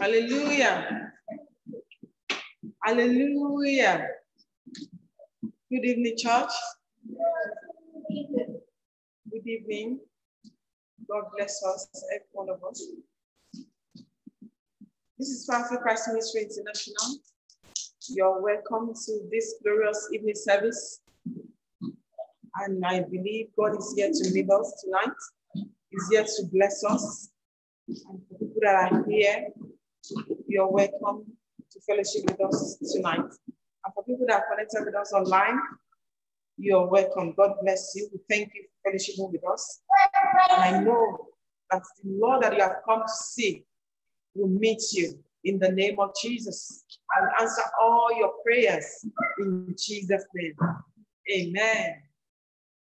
Hallelujah. Hallelujah. Good evening, church. Good evening. God bless us, every one of us. This is Father Christ Ministry International. You're welcome to this glorious evening service. And I believe God is here to meet us tonight. He's here to bless us. And people that are here, you're welcome to fellowship with us tonight. And for people that are connected with us online, you're welcome. God bless you. We thank you for fellowshipping with us. And I know that the Lord that you have come to see will meet you in the name of Jesus and answer all your prayers in Jesus' name. Amen.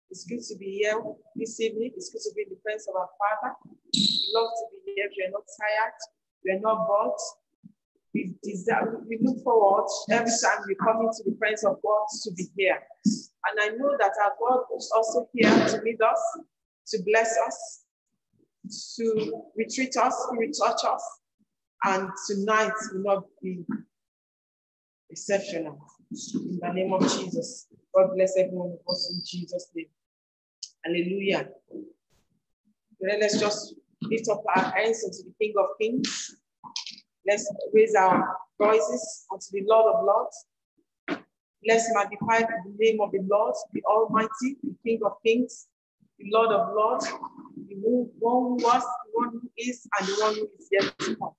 It's good to be here this evening. It's good to be in the presence of our Father. We love to be here. We are not tired. We are not bored. We desire, we look forward every time we come into the presence of God to be here. And I know that our God is also here to meet us, to bless us, to retreat us, to retouch us. And tonight will not be exceptional. In the name of Jesus. God bless everyone of us in Jesus' name. Hallelujah. Then let's just lift up our hands unto the King of Kings. Let's raise our voices unto the Lord of Lords. Let's magnify the name of the Lord, the Almighty, the King of Kings, the Lord of Lords, the one who was, the one who is, and the one who is yet to come.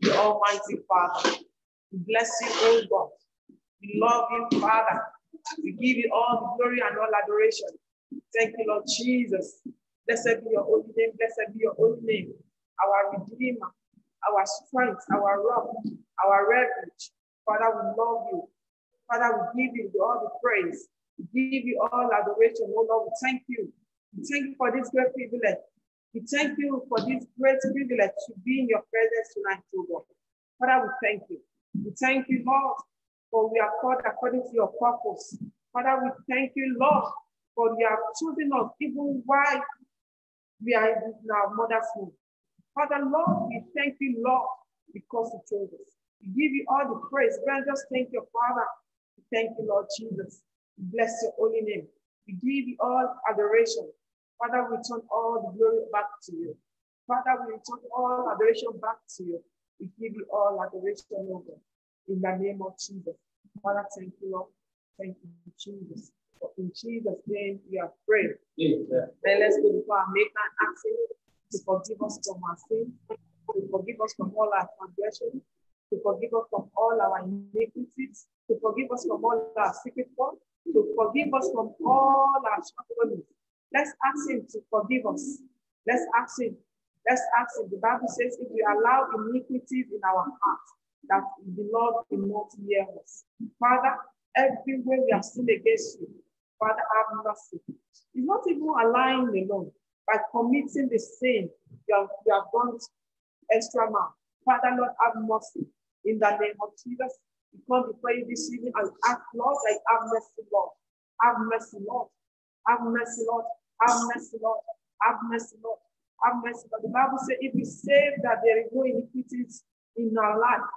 The Almighty Father. We bless you, O God. We love you, Father. We give you all the glory and all adoration. Thank you, Lord Jesus. Blessed be your holy name. Blessed be your holy name. Our Redeemer, our strength, our rock, our refuge. Father, we love you. Father, we give you all the praise. We give you all adoration. Oh Lord, we thank you. We thank you for this great privilege. We thank you for this great privilege to be in your presence tonight, oh God. Father, we thank you. We thank you, Lord, for we are called according to your purpose. Father, we thank you, Lord, for you have chosen us even while we are in our mother's womb. Father, Lord, we thank you, Lord, because you chose us. We give you all the praise. Grant us thank you, Father. We thank you, Lord Jesus. We bless your holy name. We give you all adoration. Father, we turn all the glory back to you. Father, we return all adoration back to you. We give you all adoration, over in the name of Jesus. Father, thank you, Lord. Thank you, Jesus. For in Jesus' name we are praying. Then let's go before our maker and ask him to forgive us from our sins, to forgive us from all our transgressions, to forgive us from all our iniquities, to forgive us from all our secret faults, to forgive us from all our shortcomings. Let's ask him to forgive us. Let's ask him. Let's ask him. The Bible says if we allow iniquities in our hearts, that the Lord will not hear us. Father, everywhere we have sinned against you, Father, have mercy. It's not even allowing alone. By committing the sin, you have, you have gone extra mile. Father, Lord, have mercy. In the name of Jesus, we come before you this evening and ask, Lord, I have mercy, Lord. Have mercy, Lord. Have mercy, Lord. Have mercy, Lord. Have mercy, Lord. Have mercy, Lord. The Bible says if we say that there is no iniquities in our life,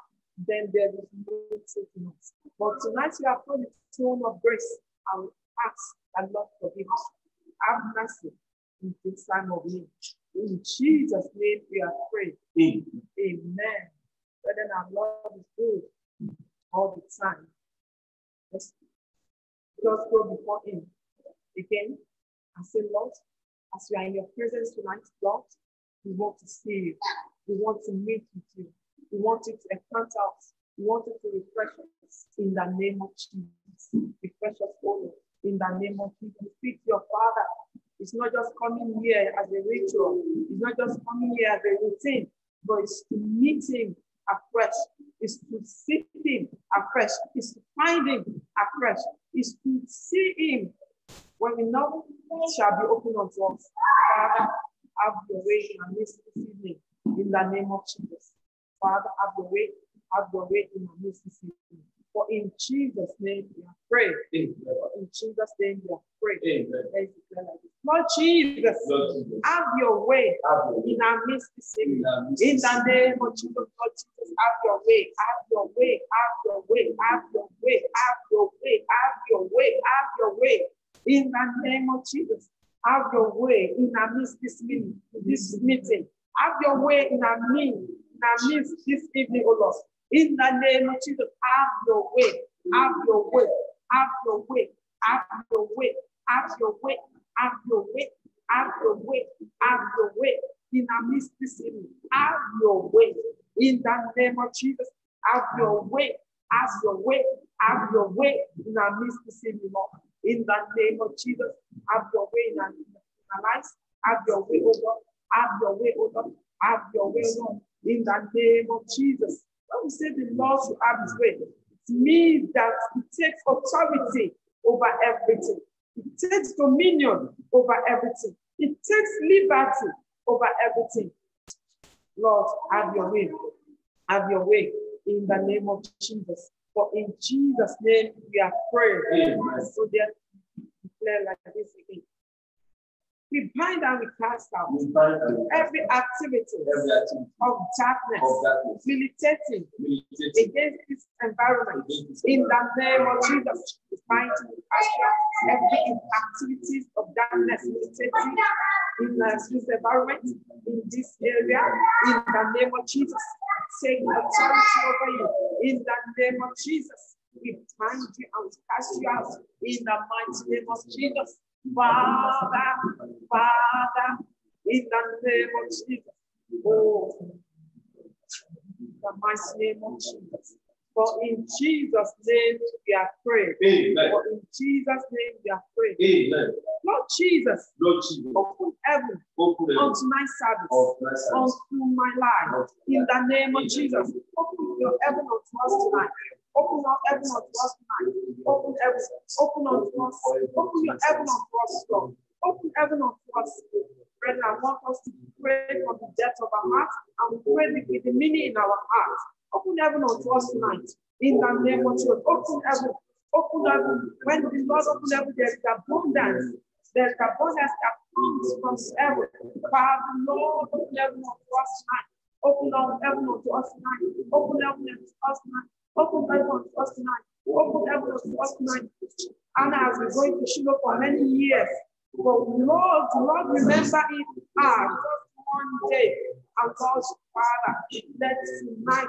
then there is no us. But tonight we are upon the throne of grace and ask that Lord forgive us. Have mercy in this time of need. In Jesus' name we are praying. Amen. Amen. Brethren, our Lord is good all the time. Let's just go before Him again and say, Lord, as we are in your presence tonight, Lord, we want to see you. We want to meet with you. We want you to encounter us. We want you to refresh us in the name of Jesus. Refresh us, all in the name of Jesus. Speak to your Father. It's not just coming here as a ritual. It's not just coming here as a routine, but it's to meet Him afresh. It's to seek Him afresh. It's to find Him afresh. It's to see Him when we know shall be open unto us. Father, have your way in our midst this evening in the name of Jesus. Father, have your way, have your way in our midst this evening. For in Jesus' name we are prayed. Amen. In Jesus' name we have prayed. Amen. Let's declare like this. Lord Jesus, Lord Jesus, have your way have your way. in our midst this evening. In our midst In this the name of Jesus, Lord Jesus, have your way, have your way, have your way, have your way, have your way, have your way, have your way. In the name of Jesus, have your way in our midst this meeting, this meeting. Have your way in our midst, in our midst this evening, O Lord. In the name of Jesus, have your way, have your way, have your way, have your way, have your way, have your way, have your way, have your way in our midst. Have your way in the name of Jesus. Have your way, have your way, have your way in our midst. In the name of Jesus, have your way in our, in our lives. Have your way, oh God. Have your way, oh God. Have your way, Lord. In the name of Jesus. When we say the Lord should have his way, it means that it takes authority over everything. It takes dominion over everything. It takes liberty over everything. Lord, have your way. Have your way in the name of Jesus. For in Jesus' name we are praying. So there declare like this again. We bind and we cast out We and every activity of darkness of darkness, militating militating against this environment. against In the name of Jesus, we bind and we cast out every activities of darkness militating in this environment, in this area, in the name of Jesus. Take authority over you. In the name of Jesus, we bind you and cast you out. In the mighty name of Jesus. Father, Father, in the name of Jesus. Oh, in the mighty name of Jesus. For in Jesus' name we are praying. Amen. For in Jesus' name we are praying. Amen. Lord Jesus, Lord Jesus, open heaven open the unto my service, of my service. unto my life. In the name of Jesus, open your heaven unto us tonight. Open your heaven unto us tonight. Open heaven, open unto us. Open your heaven unto us, Lord. Open heaven unto us. Brethren, I want us to pray from the depth of our hearts and pray with the meaning in our hearts. Open heaven unto us tonight. In the name of Jesus, open heaven. Open heaven. When the Lord open heaven, there is abundance. There is abundance that comes from heaven. Father, Lord, open heaven unto us tonight. Open up heaven unto us tonight. Open heaven unto us tonight. Open heaven unto us tonight. Open heaven unto us tonight. Anna has been going to Shiloh for many years. But Lord, Lord, remember it ah, just one day. God's Father, let tonight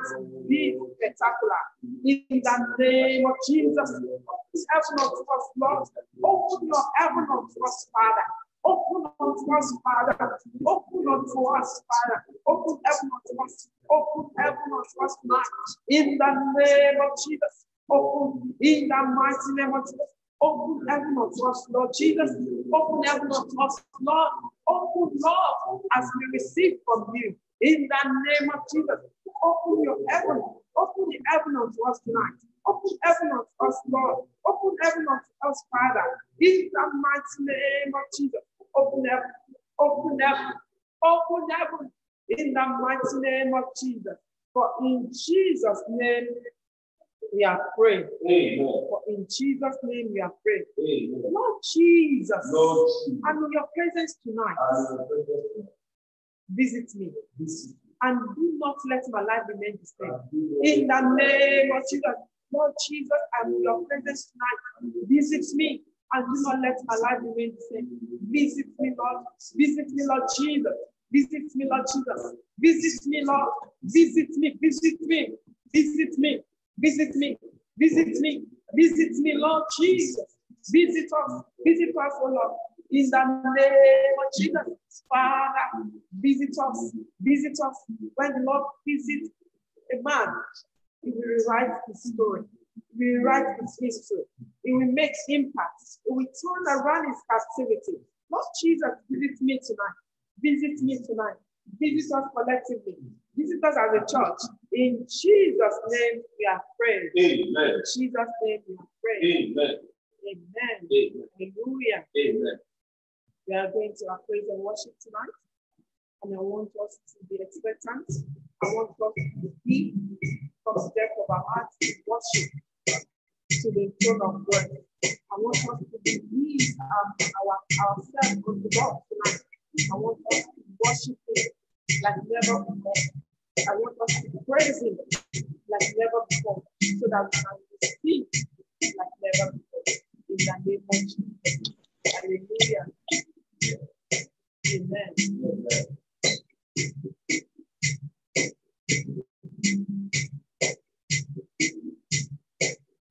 be spectacular. In the name of Jesus, heaven unto us, Lord. Open your heaven unto us, Father. Open unto us, Father. Open unto us, Father. Open heaven unto us. Open heaven unto us tonight. In the name of Jesus. Open in the mighty name of Jesus. Open heaven unto us, Lord Jesus. Open heaven unto us, Lord. Open, Lord, as we receive from you. In the name of Jesus. Open your heaven. Open the heaven unto us tonight. Open heaven unto us, Lord. Open heaven unto us, Father. In the mighty name of Jesus. Open heaven. Open heaven. Open heaven. In the mighty name of Jesus. For in Jesus' name we are praying. Amen. For in Jesus' name we are praying. Amen. Lord Jesus, Lord Jesus, I'm in your presence tonight. Am present Visit me and do not let my life remain the same. In the name of Jesus, Lord Jesus, I'm in your presence tonight. Visit me and do not let my life remain the same. Visit me, Lord. Visit me, Lord Jesus. Visit me, Lord Jesus. Visit me, Lord. Visit me. Visit me. Visit me. Visit me. Visit me. Visit me, Lord Jesus. Visit us. Visit us, oh Lord. In the name of Jesus, Father, visit us. Visit us. When the Lord visits a man, he will rewrite his story. He will rewrite his history. he will make impact. he will turn around his captivity. Lord Jesus, visit me tonight. Visit me tonight. Visit us collectively. Visit us as a church. In Jesus' name, we are praying. Amen. In Jesus' name, we are praying. Amen. Amen. Amen. Hallelujah. Amen. We are going to our praise and worship tonight. And I want us to be expectant. I want us to be from the depth of our hearts to worship. to the throne of God. I want us to release um, our, ourselves unto God tonight. I want us to worship Him like never before. I want us to praise Him like never before so that we can receive like never before. In the name of Jesus. Hallelujah. Amen.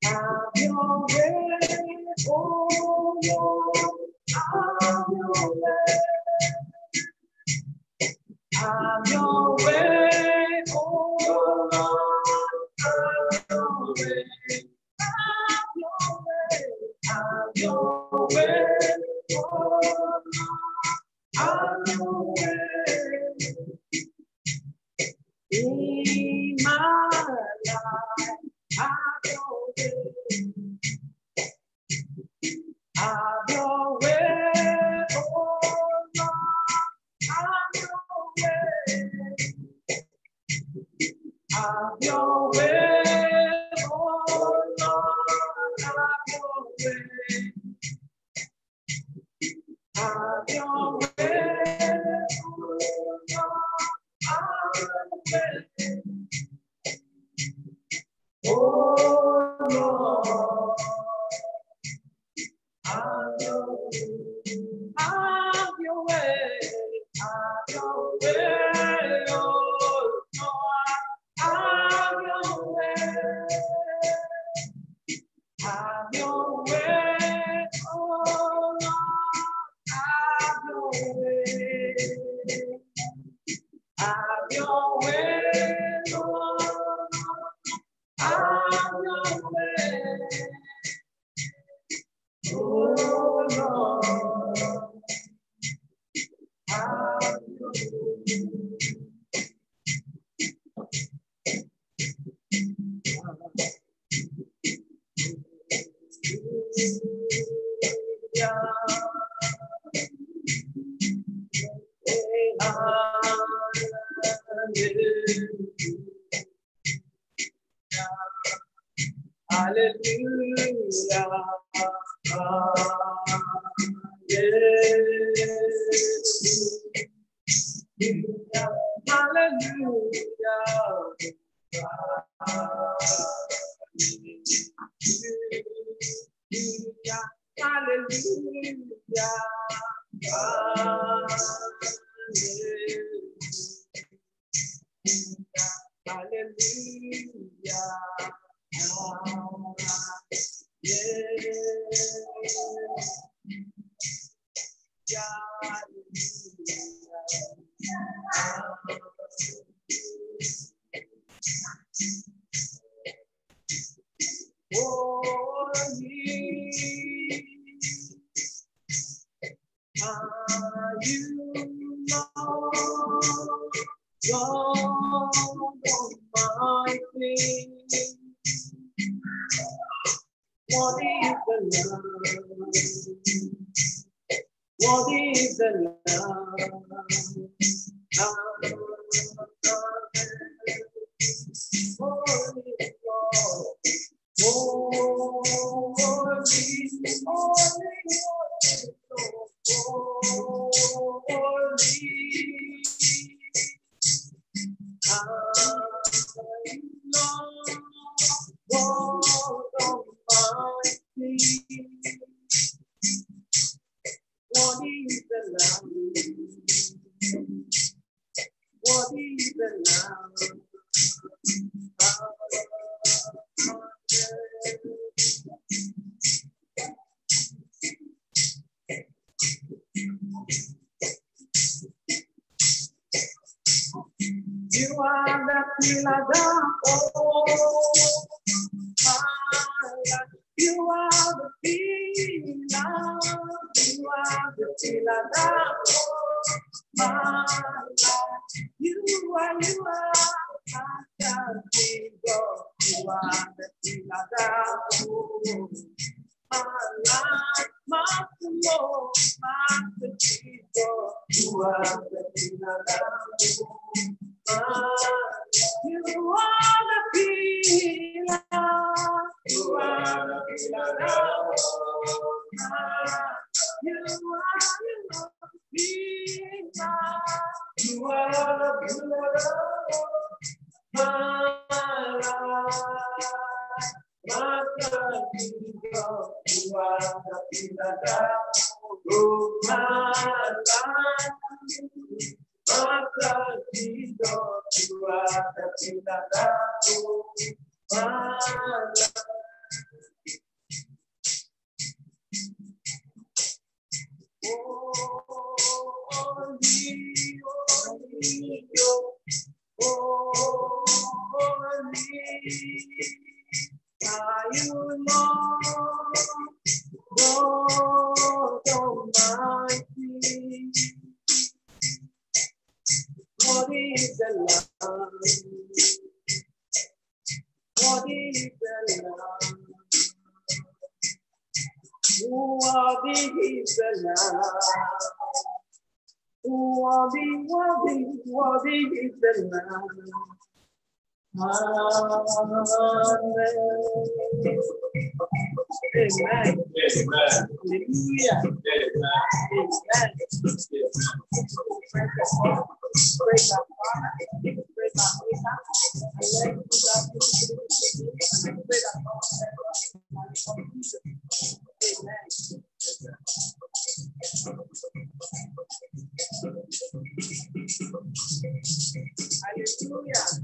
Have your way, oh Lord, have your way. Have your way, your way. Your way, your way, oh Lord, have your way. My your way. Your way. Have your way, oh Lord, have your way. Are You Hallelujah.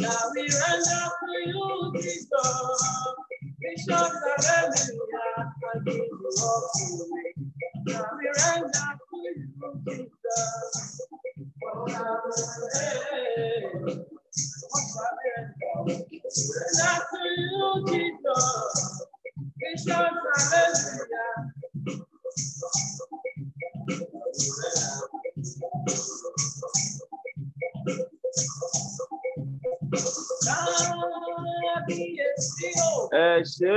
Now we run to you, Jesus. Now we run to you, Jesus. Oh. Run to you, Jesus. Thank you. ẹ ṣé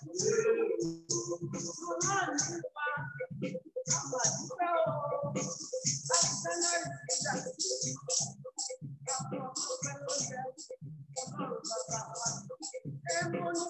Yeah.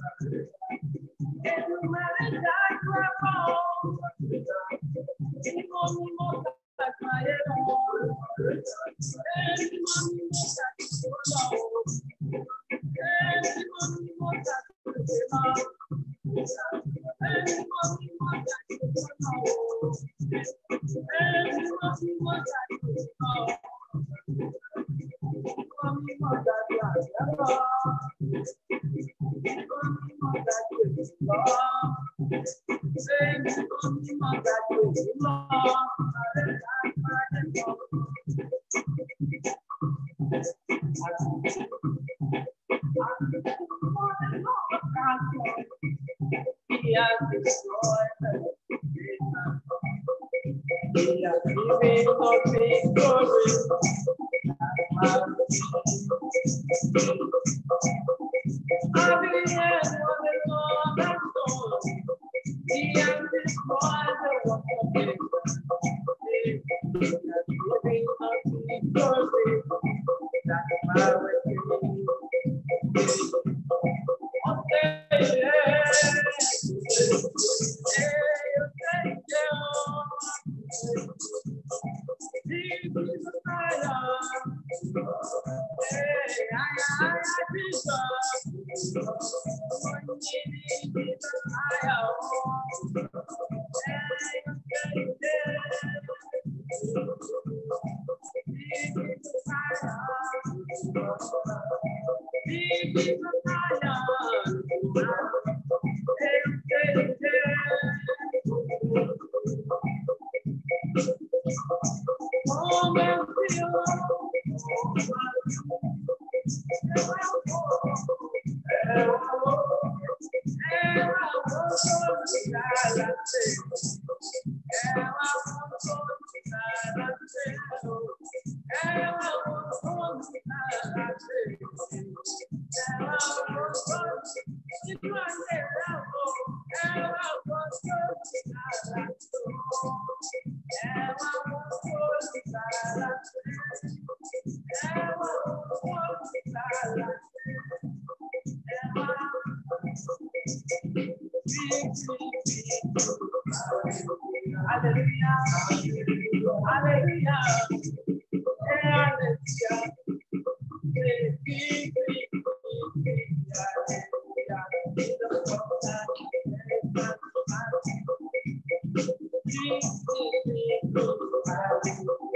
happens after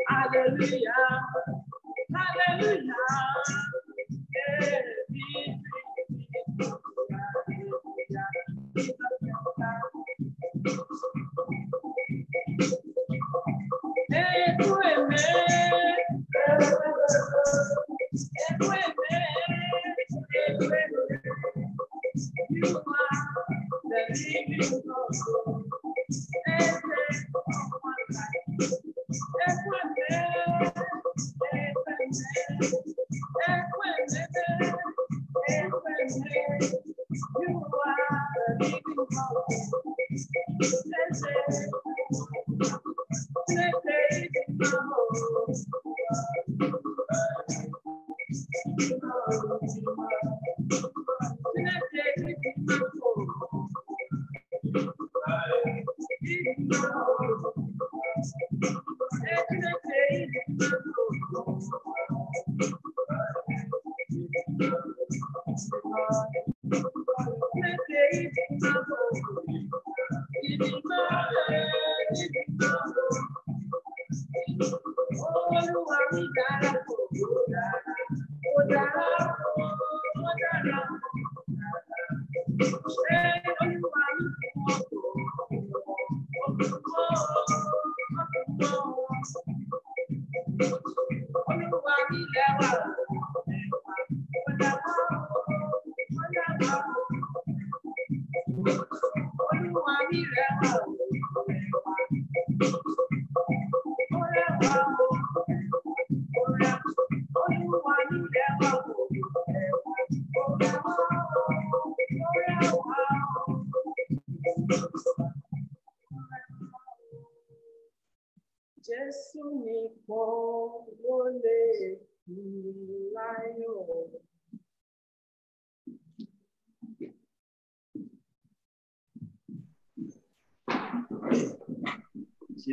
Hallelujah.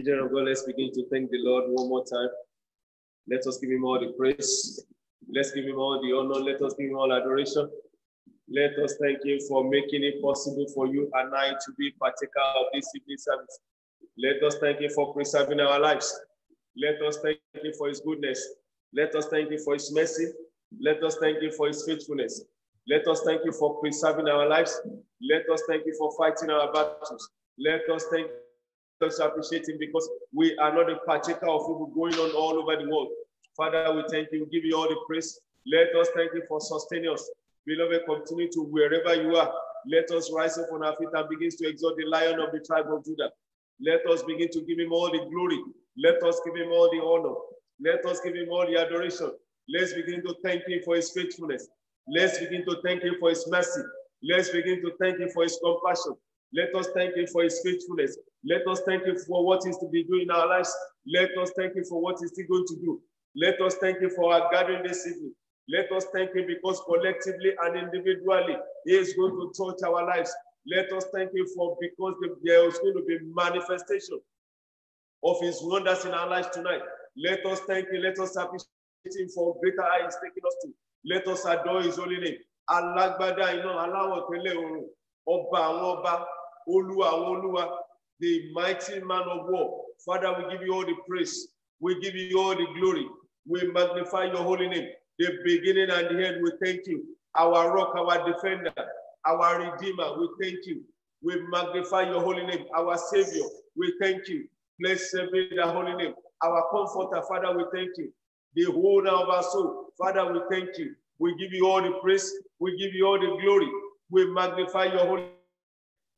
Children of God, let's begin to thank the Lord one more time. Let us give him all the praise. Let's give him all the honor. Let us give him all adoration. Let us thank him for making it possible for you and I to be partaker of this evening service. Let us thank him for preserving our lives. Let us thank him for his goodness. Let us thank him for his mercy. Let us thank him for his faithfulness. Let us thank you for preserving our lives. Let us thank you for fighting our battles. Let us thank us appreciate him because we are not a partaker of evil going on all over the world. Father, we thank you, we give you all the praise. Let us thank you for sustaining us. Beloved, continue to wherever you are. Let us rise up on our feet and begin to exalt the lion of the tribe of Judah. Let us begin to give him all the glory. Let us give him all the honor. Let us give him all the adoration. Let's begin to thank him for his faithfulness. Let's begin to thank him for his mercy. Let's begin to thank him for his compassion. Let us thank him for his faithfulness. Let us thank him for what he's to be doing in our lives. Let us thank him for what he's still going to do. Let us thank him for our gathering this evening. Let us thank him because collectively and individually, he is going to touch our lives. Let us thank him for because there is going to be manifestation of his wonders in our lives tonight. Let us thank him. Let us appreciate him for greater heights taking us to. Let us adore his holy name. Alágbádá iná aláwọ̀ tẹ́lẹ̀ oòrùn, ọba ọba, olúwa olúwa, the mighty man of war. Father, we give you all the praise. We give you all the glory. We magnify your holy name. The beginning and the end, we thank you. Our rock, our defender, our redeemer, we thank you. We magnify your holy name. Our savior, we thank you. Blessed be the holy name. Our comforter, Father, we thank you. The holder of our soul, Father, we thank you. We give you all the praise. We give you all the glory. We magnify your holy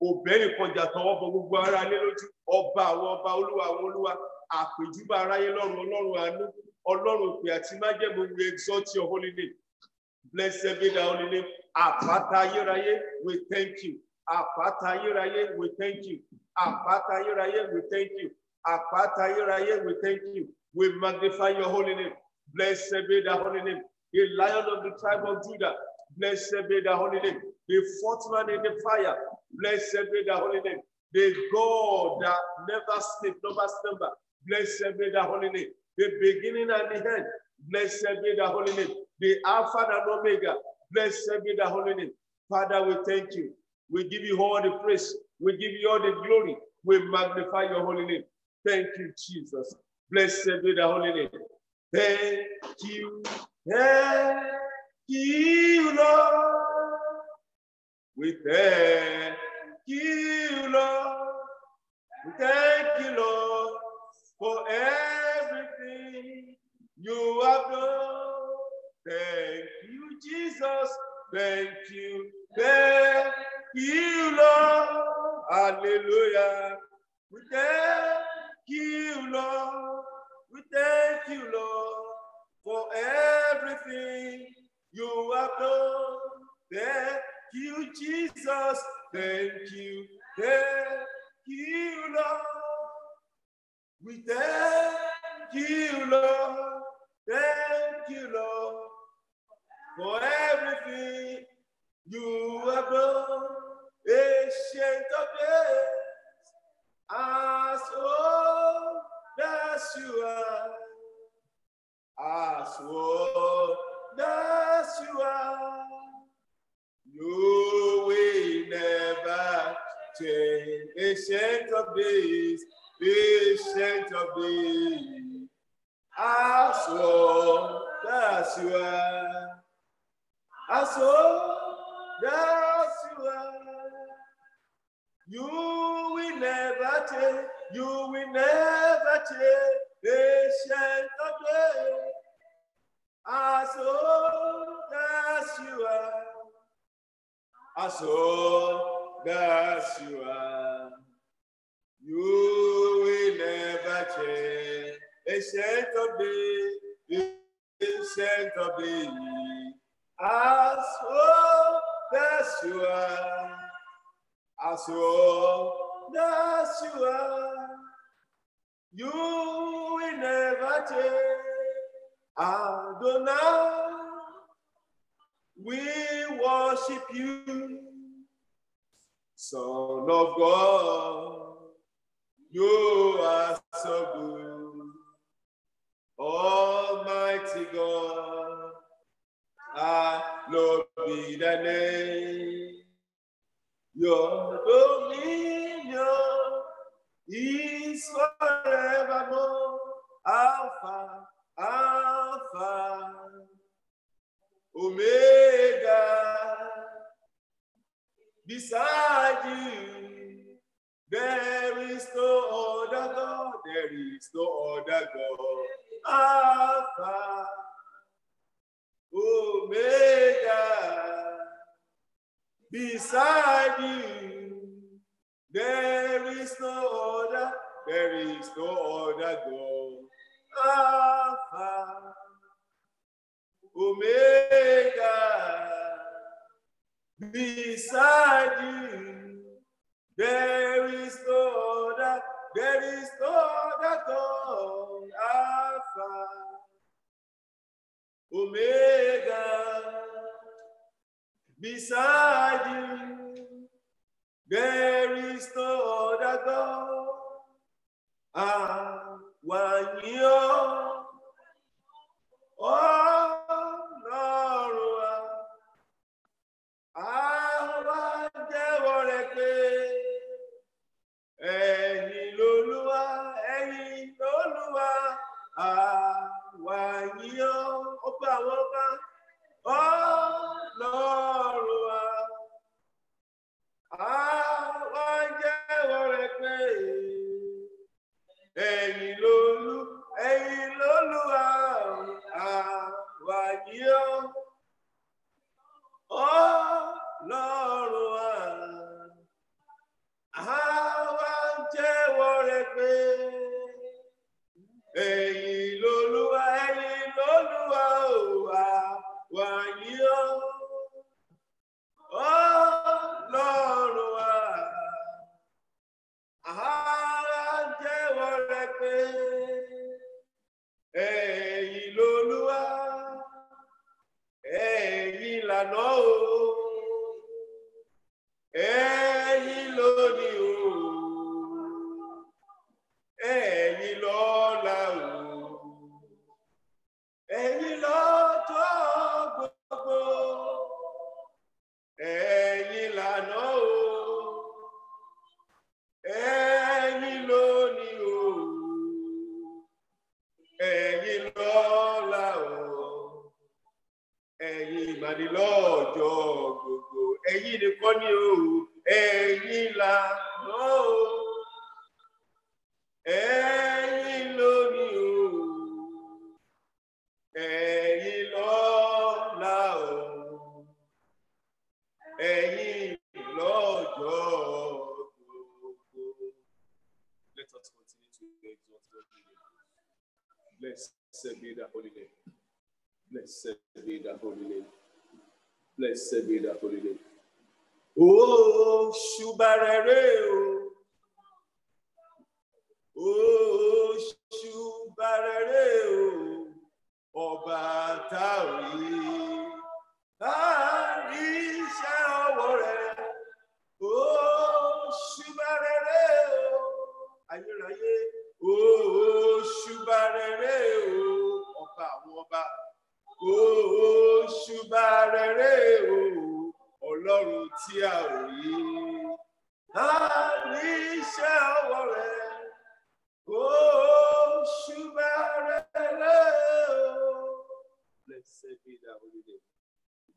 òbẹ́rì kọjá tọwọ́ bọ gbogbo ara lé lójú. Ọba àwọn ọba olúwa àwọn olúwa àpèjúbà aráyé lọ́run ọlọ́run àánú ọlọ́run òpè àti májẹ̀mú we exalt your holy name. Blessed be the holy name. Àpáta ayérayé we thank you. Àpáta ayérayé we thank you. Àpáta ayérayé we thank you. Àpáta ayérayé we thank you. We magnify your holy name. Blessed be the holy name. The lion of the tribe of judah blessed be the holy name. The fourth man in the fire Blessed be the holy name. The God that never sleep, never slumber. Blessed be the holy name. The beginning and the end. Blessed be the holy name. The Alpha and Omega. Blessed be the holy name. Father, we thank you. We give you all the praise. We give you all the glory. We magnify your holy name. Thank you, Jesus. Blessed be the holy name. Thank you. Thank you, Lord. We thank you, Lord. We thank you, Lord, for everything you have done. Thank you, Jesus. Thank you. Thank you, Lord. Hallelujah. We thank you, Lord. We thank you, Lord, for everything you have done. Thank you, Jesus. Thank you. Thank you, Lord. We thank you, Lord. Thank you, Lord, for everything you have done. Ancient of days, as old as you are, as old as you are. You never change. Ancient of days, ancient of days. As old as you are, as old as you are. You will never change. You will never change. Ancient of days. As old as you are as old as you are. You will never change. Ancient of days, ancient of days, as old as you are, as old as you are. You will never change. Adonai, we worship you, Son of God. You are so good, Almighty God. Hallowed be thy name. Your dominion is forevermore. Alpha, Alpha, Omega. Beside you, there is no other God. There is no other God. Alpha, Omega. Beside you, there is no other, there is no other God. Alpha, Omega. Beside you, there is no other, there is no other. Alpha, Omega. Beside you,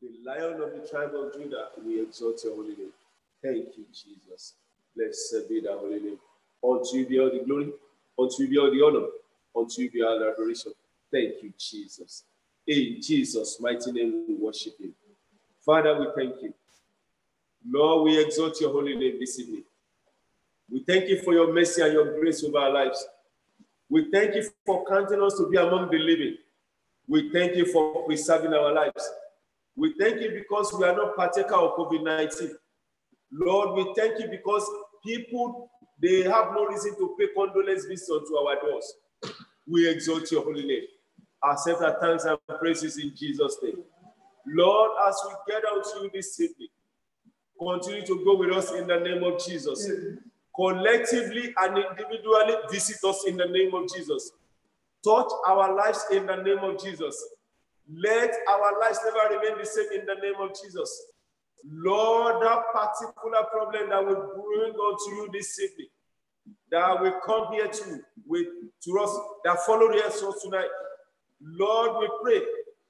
The lion of the tribe of Judah, we exalt your holy name. Thank you, Jesus. Blessed be thy holy name. Unto you be all the glory, unto you be all the honor, unto you be all the adoration. Thank you, Jesus. In Jesus' mighty name, we worship you. Father, we thank you. Lord, we exalt your holy name this evening. We thank you for your mercy and your grace over our lives. We thank you for counting us to be among the living. We thank you for preserving our lives. We thank you because we are not partaker of COVID 19. Lord, we thank you because people they have no reason to pay condolence visits unto our doors. We exalt your holy name. Accept our thanks and praises in Jesus' name. Lord, as we get out to you this evening, continue to go with us in the name of Jesus. Collectively and individually, visit us in the name of Jesus. Touch our lives in the name of Jesus. Let our lives never remain the same in the name of Jesus. Lord, that particular problem that we bring unto you this evening, that we come here to with to us that follow us tonight. Lord, we pray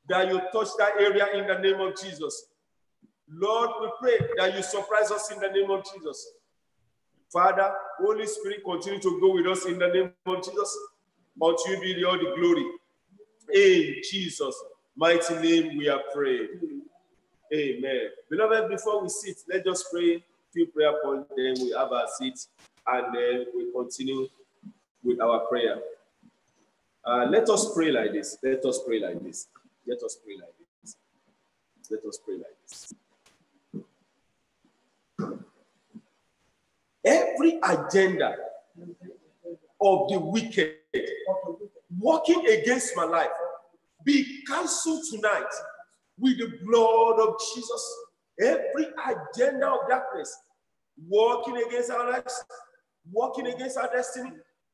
that you touch that area in the name of Jesus. Lord, we pray that you surprise us in the name of Jesus. Father, Holy Spirit, continue to go with us in the name of Jesus. But you be all the glory. In Jesus' mighty name we are praying. Amen. Beloved, before we sit, let's just pray a few prayer points, then we have our seat, and then we continue with our prayer. Uh, let us pray like this. Let us pray like this. Let us pray like this. Let us pray like this. Every agenda of the wicked working against my life be cancelled tonight with the blood of Jesus. Every agenda of darkness working against our lives, working against our destiny,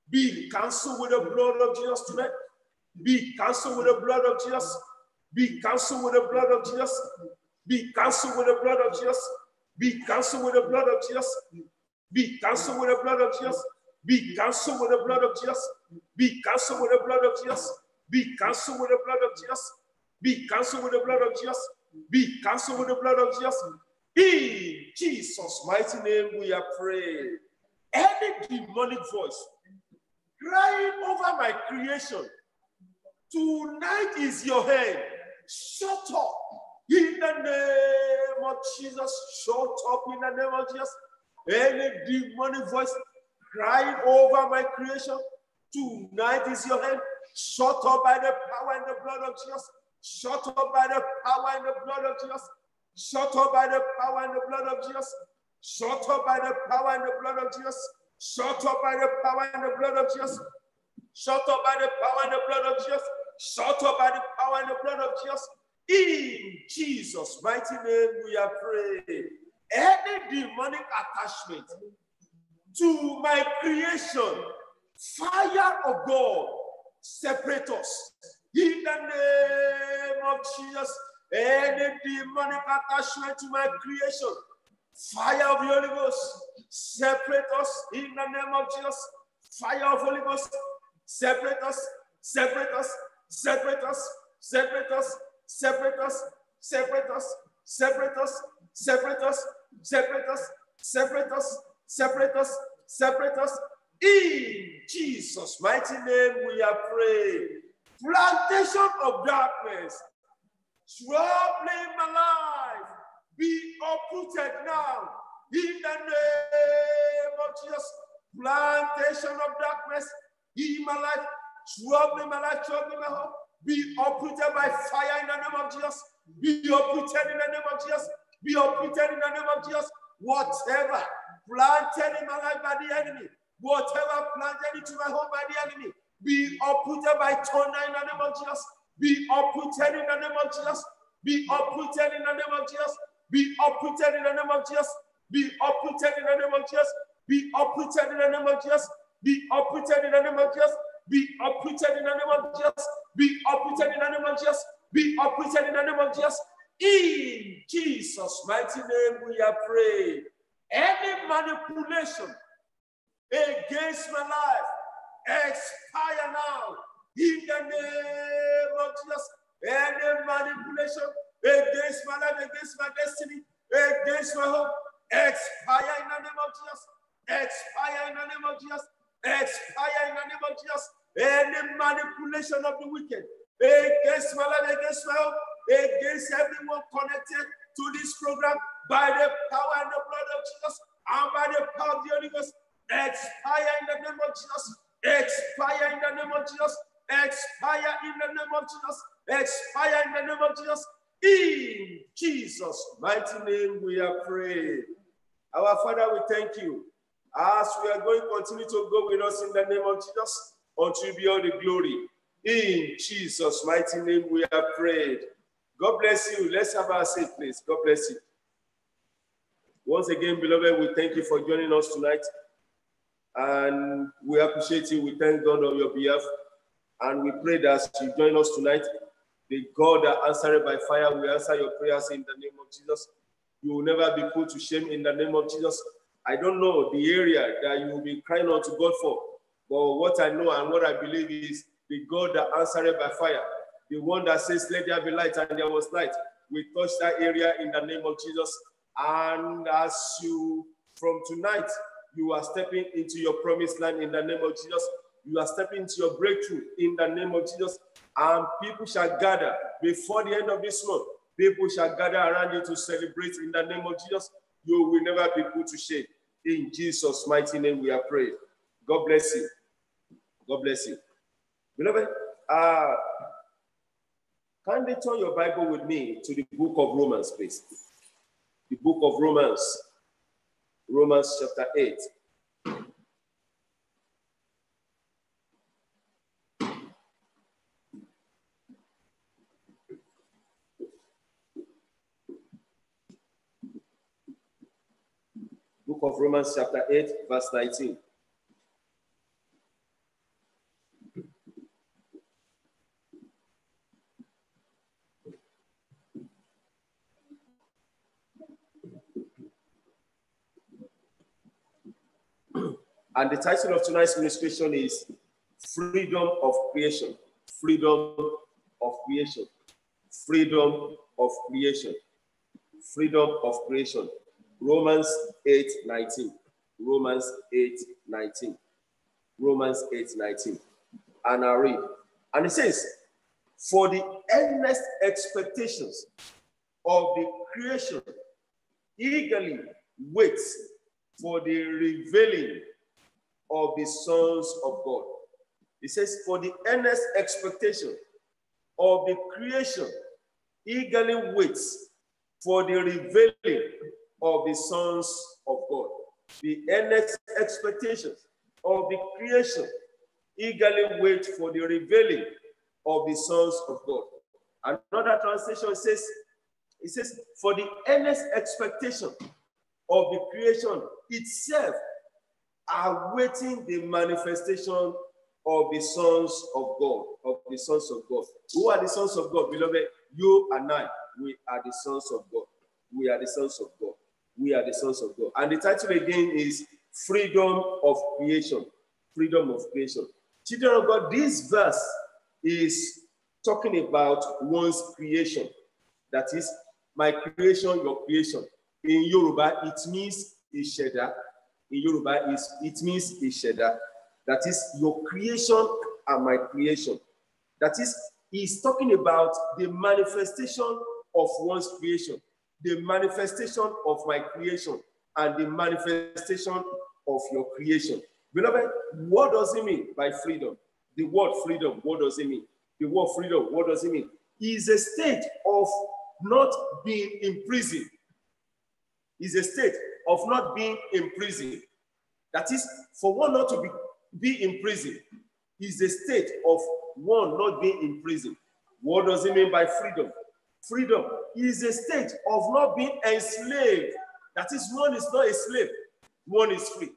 be cancelled with the blood of Jesus tonight. Be cancelled with the blood of Jesus. Be cancelled with the blood of Jesus. Be cancelled with the blood of Jesus. Be cancelled with the blood of Jesus. Be cancelled with the blood of Jesus. Be cancelled with the blood of Jesus. Be cancelled with the blood of Jesus. Be cancelled with the blood of Jesus. Be cancelled with the blood of Jesus. Be cancelled with the blood of Jesus. In Jesus' mighty name, we are praying. Any demonic voice crying over my creation, tonight is your hand. Shut up. In the name of Jesus, shut up in the name of Jesus. Any demonic voice crying over my creation, tonight is your hand. Shut up by the power and the blood of Jesus. Shut up by the power and the blood of Jesus. Shut up by the power and the blood of Jesus. Shut up by the power and the blood of Jesus. Shut up by the power and the blood of Jesus. Shut up by the power and the blood of Jesus. Shut up by the power and the blood of Jesus. In Jesus' mighty name, we are praying. Any demonic attachment to my creation, fire of God, separate us. In the name of Jesus, any demonic attachment to my creation, fire of the Holy Ghost, separate us in the name of Jesus. Fire of Holy Ghost, separate us, separate us, separate us, separate us, separate us, separate us, separate us, separate us, separate us, separate us, separate us, separate us. In Jesus' mighty name, we are praying. Plantation of darkness, troubling my life, be uprooted now. In the name of Jesus, plantation of darkness in my life, troubling my life, troubling my home, be uprooted by fire in the name of Jesus. Be uprooted in the name of Jesus. Be uprooted in the name of Jesus. Whatever planted in my life by the enemy, whatever planted into my home by the enemy, be uprooted by thunder in the name of Jesus. Be uprooted in the name of Jesus. Be uprooted in the name of Jesus. Be uprooted in the name of Jesus. Be uprooted in the name of Jesus. Be uprooted in the name of Jesus. Be uprooted in the name of Jesus. Be uprooted in the name of Jesus. Be uprooted in the name of Jesus. Be uprooted in the name of Jesus. In Jesus' mighty name, we are praying. Any manipulation against my life expire now. In the name of Jesus. Any manipulation against my life, against my destiny, against my hope, expire in the name of Jesus. Expire in the name of Jesus. Expire in the name of Jesus. Any manipulation of the wicked against my life, against my hope, against everyone connected to this program by the power and the blood of Jesus and by the power of the Ghost. Expire in the name of Jesus. Expire in the name of Jesus. Expire in the name of Jesus. Expire in the name of Jesus. In Jesus' mighty name, we are praying. Our Father, we thank you. As we are going continue to go with us in the name of Jesus, you be all the glory. In Jesus' mighty name we have prayed. God bless you. Let's have our seat, please. God bless you. Once again, beloved, we thank you for joining us tonight. And we appreciate you. We thank God on your behalf. And we pray that you join us tonight, the God that answered by fire will answer your prayers in the name of Jesus. You will never be put to shame in the name of Jesus. I don't know the area that you will be crying out to God for, but what I know and what I believe is the God that answered by fire, the one that says, Let there be light, and there was light. We touch that area in the name of Jesus. And as you, from tonight, you are stepping into your promised land in the name of Jesus. You are stepping into your breakthrough in the name of Jesus. And people shall gather before the end of this month. People shall gather around you to celebrate in the name of Jesus. You will never be put to shame. In Jesus' mighty name, we are praying. God bless you. God bless you. Beloved, uh, kindly turn your Bible with me to the book of Romans, please. The book of Romans, Romans chapter 8. Book of Romans, chapter 8, verse 19. And the title of tonight's ministration is Freedom of Creation. Freedom of Creation. Freedom of Creation. Freedom of Creation. Romans 8 19. Romans 8 19. Romans 8 19. And I read. And it says, For the earnest expectations of the creation eagerly waits for the revealing of the sons of God. He says, For the earnest expectation of the creation eagerly waits for the revealing of the sons of God. The earnest expectations of the creation eagerly wait for the revealing of the sons of God. Another translation says, it says, for the earnest expectation of the creation itself are waiting the manifestation of the sons of God, of the sons of God. Who are the sons of God, beloved? You and I, we are the sons of God. We are the sons of God. We are the sons of God. And the title again is Freedom of Creation. Freedom of Creation. Children of God, this verse is talking about one's creation. That is, my creation, your creation. In Yoruba, it means Isheda. In Yoruba, is it means Isheda. That is your creation and my creation. That is, he's talking about the manifestation of one's creation, the manifestation of my creation, and the manifestation of your creation. Beloved, what does it mean by freedom? The word freedom, what does it mean? The word freedom, what does it mean? Is a state of not being imprisoned. Is a state of not being in prison. That is, for one not to be, be in prison, is a state of one not being in prison. What does it mean by freedom? Freedom is a state of not being enslaved. That is, one is not a slave, one is free.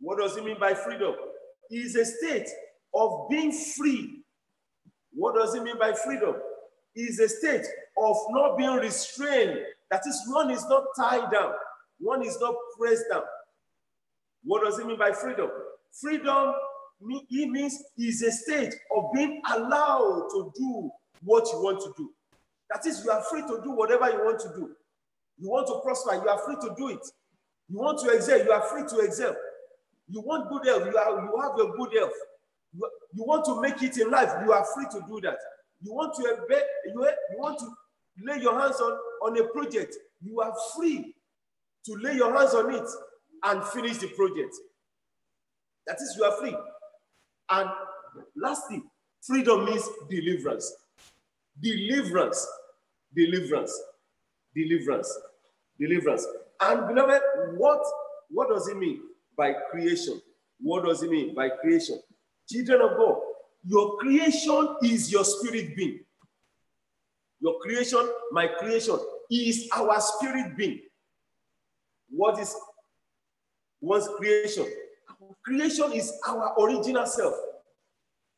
What does it mean by freedom? Is a state of being free. What does it mean by freedom? Is a state of not being restrained. That is, one is not tied down, one is not pressed down. What does it mean by freedom? Freedom it means is a state of being allowed to do what you want to do. That is, you are free to do whatever you want to do. You want to prosper, you are free to do it. You want to excel, you are free to excel. You want good health, you, are, you have your good health. You, you want to make it in life, you are free to do that. You want to you, you want to lay your hands on, on a project, you are free to lay your hands on it and finish the project. That is, you are free. And lastly, freedom means deliverance. Deliverance, deliverance, deliverance, deliverance. And beloved, what, what does it mean by creation? What does it mean by creation? Children of God, your creation is your spirit being. Your creation, my creation, is our spirit being. What is one's creation? Creation is our original self,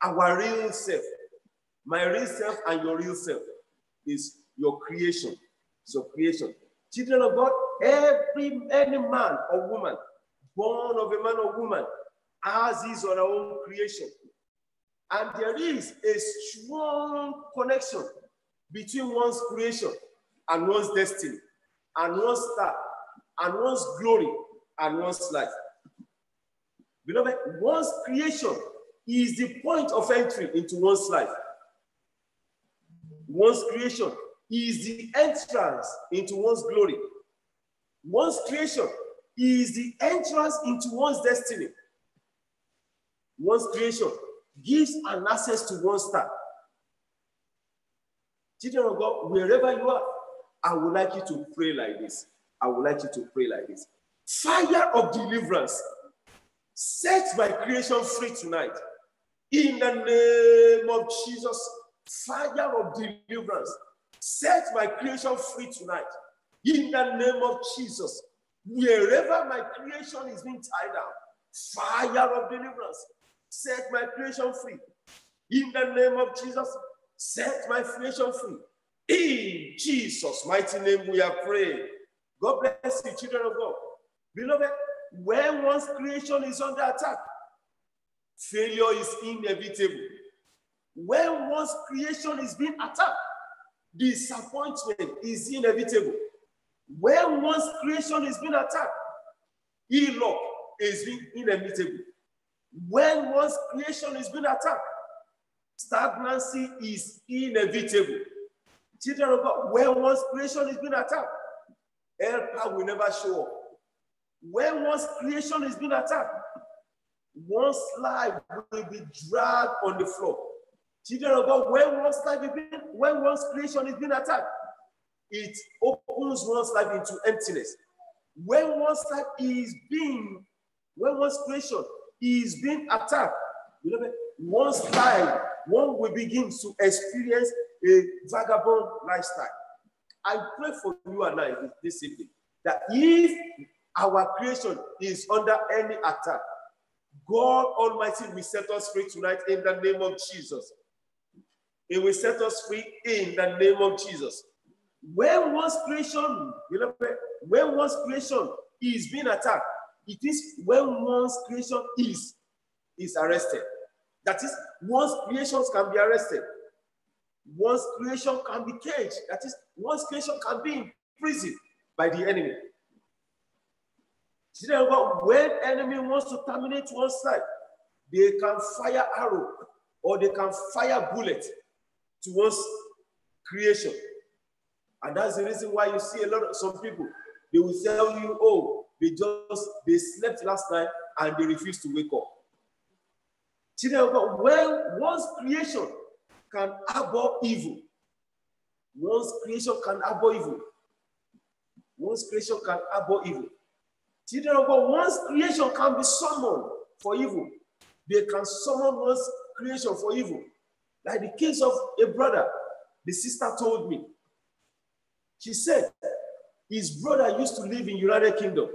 our real self. My real self and your real self is your creation. So creation. Children of God, every any man or woman born of a man or woman has his or her own creation. And there is a strong connection between one's creation and one's destiny, and one's star, and one's glory, and one's life. Beloved, one's creation is the point of entry into one's life. One's creation is the entrance into one's glory. One's creation is the entrance into one's destiny. One's creation gives an access to one's star. Children of God, wherever you are, I would like you to pray like this. I would like you to pray like this. Fire of deliverance. Set my creation free tonight. In the name of Jesus, fire of deliverance. Set my creation free tonight. In the name of Jesus, wherever my creation is being tied down, fire of deliverance. Set my creation free. In the name of Jesus, set my creation free. In Jesus' mighty name, we are praying. God bless you, children of God. Beloved, when one's creation is under attack, failure is inevitable. When one's creation is being attacked, disappointment is inevitable. When one's creation is being attacked, ill luck is being inevitable. When one's creation is being attacked, stagnancy is inevitable. Children of God, when one's creation is being attacked, helper will never show up. When one's creation is being attacked, one's life will be dragged on the floor. Children of God, when one's life is being, when one's creation is being attacked, it opens one's life into emptiness. When one's life is being, when one's creation is being attacked, you beloved, one's life, one will begin to experience a vagabond lifestyle. I pray for you and I this evening that if our creation is under any attack, God Almighty will set us free tonight in the name of Jesus. He will set us free in the name of Jesus. When one's creation, when one's creation is being attacked, it is when one's creation is, is arrested. That is, one's creations can be arrested. One's creation can be caged. That is, one's creation can be imprisoned by the enemy. See when enemy wants to terminate one's life, they can fire arrow or they can fire bullet to one's creation. And that's the reason why you see a lot of some people, they will tell you, oh, they just they slept last night and they refuse to wake up. God, when one's creation can harbor evil, one's creation can harbor evil. One's creation can harbor evil. Children of God, one's creation can be summoned for evil. They can summon one's creation for evil. Like the case of a brother, the sister told me. She said his brother used to live in United Kingdom.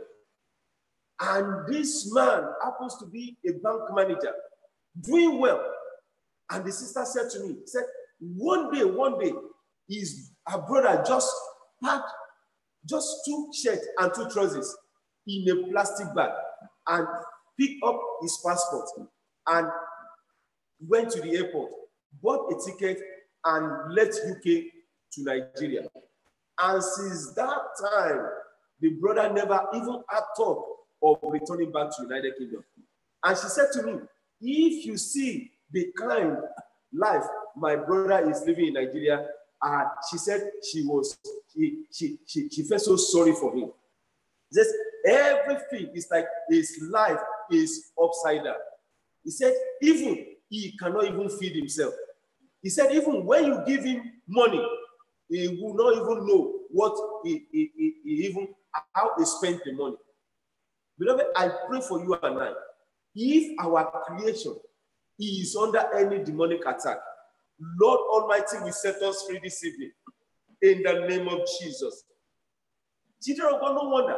And this man happens to be a bank manager, doing well. And the sister said to me, said, one day, one day, his her brother just packed just two shirts and two trousers in a plastic bag and picked up his passport and went to the airport, bought a ticket, and left UK to Nigeria. And since that time, the brother never even had thought of returning back to United Kingdom. And she said to me, if you see the kind life my brother is living in Nigeria, uh, she said she was, she, she, she, she felt so sorry for him. Just everything is like his life is upside down. He said, even he cannot even feed himself. He said, even when you give him money, he will not even know what he, he, he, he even how he spent the money. Beloved, I pray for you and I. If our creation he is under any demonic attack. Lord Almighty will set us free this evening in the name of Jesus. Children of God, no wonder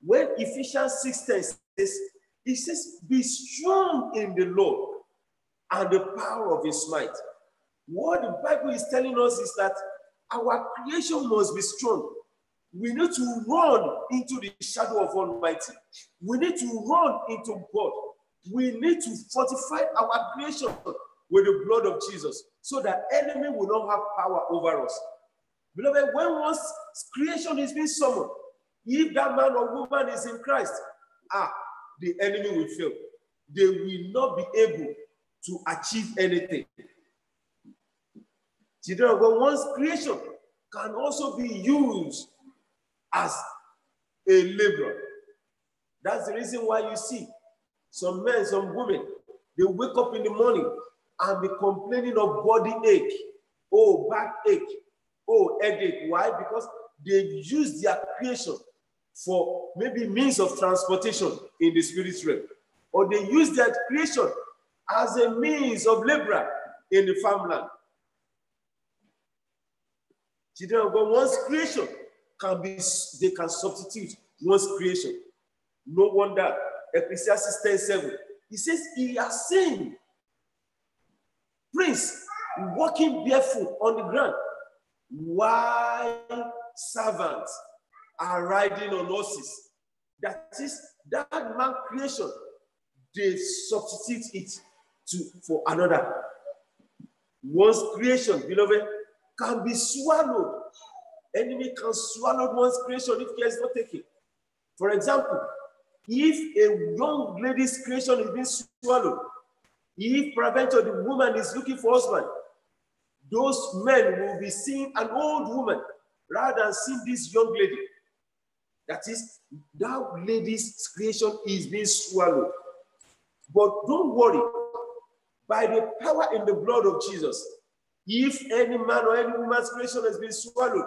when Ephesians 6 says, it says, Be strong in the Lord and the power of his might. What the Bible is telling us is that our creation must be strong. We need to run into the shadow of Almighty. We need to run into God. We need to fortify our creation with the blood of Jesus so that enemy will not have power over us. Beloved, when one's creation is being summoned, if that man or woman is in Christ, ah, the enemy will fail. They will not be able to achieve anything. Children God, one's creation can also be used as a laborer. That's the reason why you see some men, some women, they wake up in the morning and be complaining of body ache, oh, back ache, oh, headache. Why? Because they use their creation for maybe means of transportation in the spirit realm, or they use their creation as a means of labor in the farmland. Children of God, one's creation can be, they can substitute one's creation. No wonder Ecclesiastes 10 7. He says, He has seen Prince walking barefoot on the ground while servants are riding on horses. That is that man creation, they substitute it to for another. One's creation, beloved, can be swallowed. Enemy can swallow one's creation if care is not taken. For example, if a young lady's creation is being swallowed, if peradventure the woman is looking for husband, those men will be seeing an old woman rather than seeing this young lady. That is, that lady's creation is being swallowed. But don't worry, by the power in the blood of Jesus, if any man or any woman's creation has been swallowed,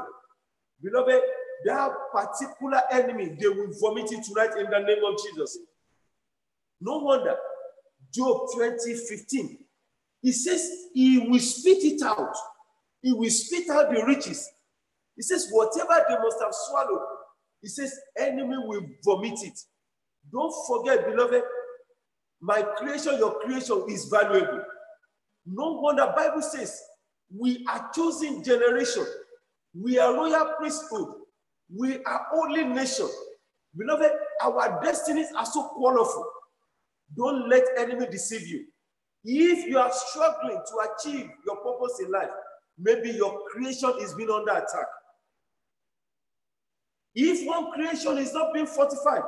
beloved, that particular enemy, they will vomit it tonight in the name of Jesus. No wonder, Job 20 15, he says, He will spit it out. He will spit out the riches. He says, Whatever they must have swallowed, he says, enemy will vomit it. Don't forget, beloved, my creation, your creation is valuable. No wonder Bible says we are chosen generation. We are royal priesthood. We are only nation. Beloved, our destinies are so colorful. Don't let enemy deceive you. If you are struggling to achieve your purpose in life, maybe your creation is being under attack. If one creation is not being fortified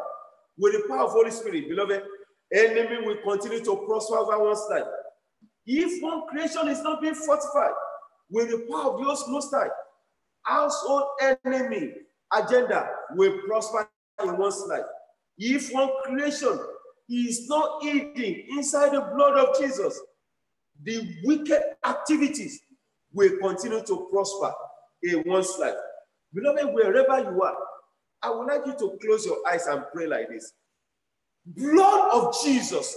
with the power of Holy Spirit, beloved, enemy will continue to prosper over one's life. If one creation is not being fortified with the power of the Most High, household enemy agenda will prosper in one's life. If one creation is not eating inside the blood of Jesus, the wicked activities will continue to prosper in one's life. Beloved, wherever you are, I would like you to close your eyes and pray like this. Blood of Jesus,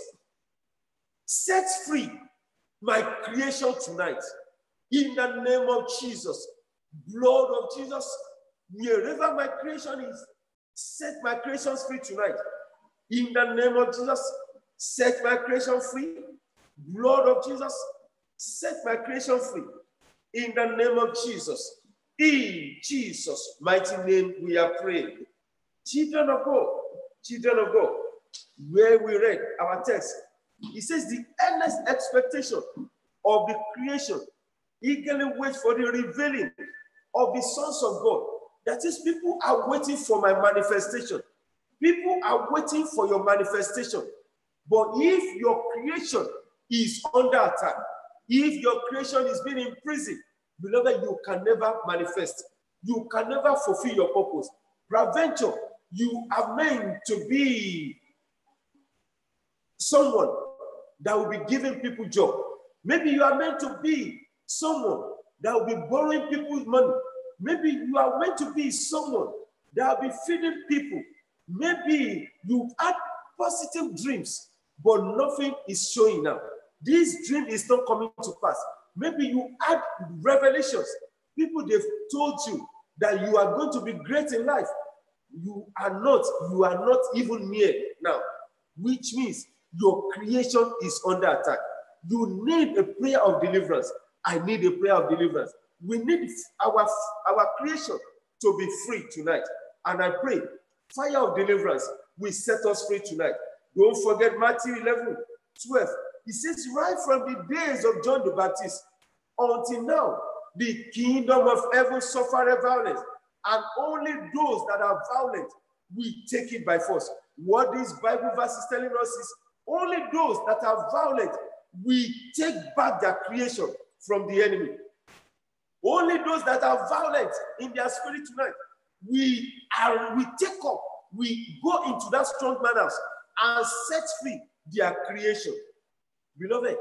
set free my creation tonight. In the name of Jesus, blood of Jesus, wherever my creation is, set my creation free tonight. In the name of Jesus, set my creation free. Blood of Jesus, set my creation free. In the name of Jesus. In Jesus' mighty name, we are praying. Children of God, children of God, where we read our text, it says the earnest expectation of the creation eagerly waits for the revealing of the sons of God. That is, people are waiting for my manifestation. People are waiting for your manifestation. But if your creation is under attack, if your creation is being imprisoned, beloved, you can never manifest. You can never fulfill your purpose. Peradventure, you are meant to be someone that will be giving people job. Maybe you are meant to be someone that will be borrowing people's money. Maybe you are meant to be someone that will be feeding people. Maybe you had positive dreams, but nothing is showing now. this dream is not coming to pass. Maybe you had revelations. People they've told you that you are going to be great in life. You are not, you are not even near now, which means your creation is under attack. You need a prayer of deliverance. I need a prayer of deliverance. We need our, our creation to be free tonight. And I pray, fire of deliverance will set us free tonight. Don't forget Matthew 11, 12. He says, right from the days of John the Baptist until now, the kingdom of heaven suffered violence, and only those that are violent will take it by force. What this Bible verse is telling us is only those that are violent will take back their creation from the enemy. Only those that are violent in their spirit tonight, we are we take up, we go into that strong man house and set free their creation. Beloved,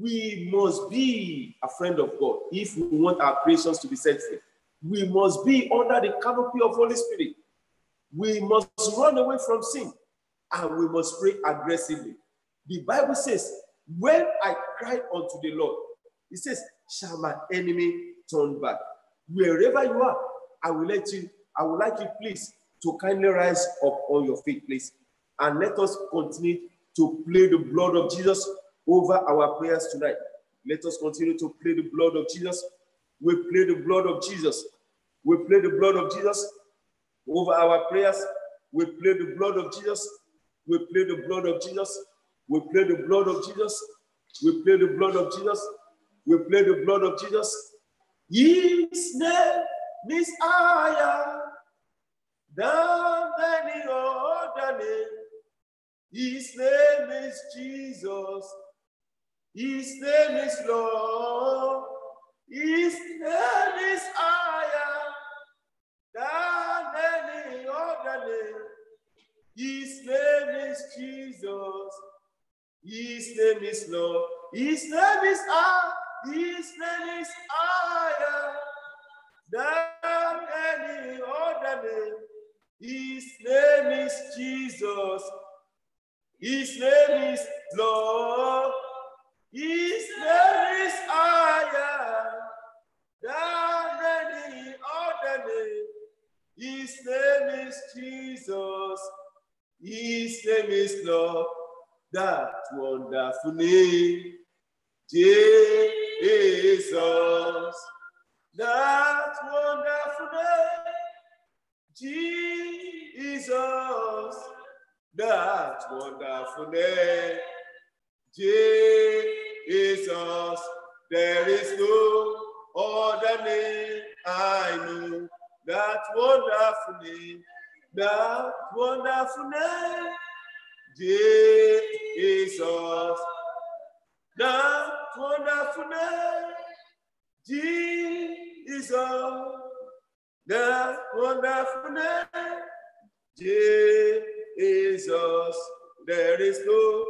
we must be a friend of God if we want our creations to be set free. We must be under the canopy of Holy Spirit. We must run away from sin and we must pray aggressively. The Bible says, When I cried unto the Lord, He says, Shall my enemy turn back? Wherever you are, I will let you, I would like you, please, to kindly rise up on your feet, please. And let us continue to play the blood of Jesus over our prayers tonight. Let us continue to play the blood of Jesus. We play the blood of Jesus. We play the blood of Jesus over our prayers. We play the blood of Jesus. We play the blood of Jesus. We play the blood of Jesus. We play the blood of Jesus. We play the blood of Jesus. His name is higher than any other name. His name is Jesus. His name is Lord. His name is higher than any other name. His name is Jesus. His name is Lord. His name is high. His name is higher than any other name. His name is Jesus. His name is Lord. His name is higher than any other name. His name is Jesus. His name is Lord. That wonderful name, Jesus. Jesus, that wonderful name, Jesus. That wonderful name, Jesus. There is no other name I know. That wonderful name, that wonderful name, Jesus. That wonderful name, Jesus. That wonderful name, Jesus. There is no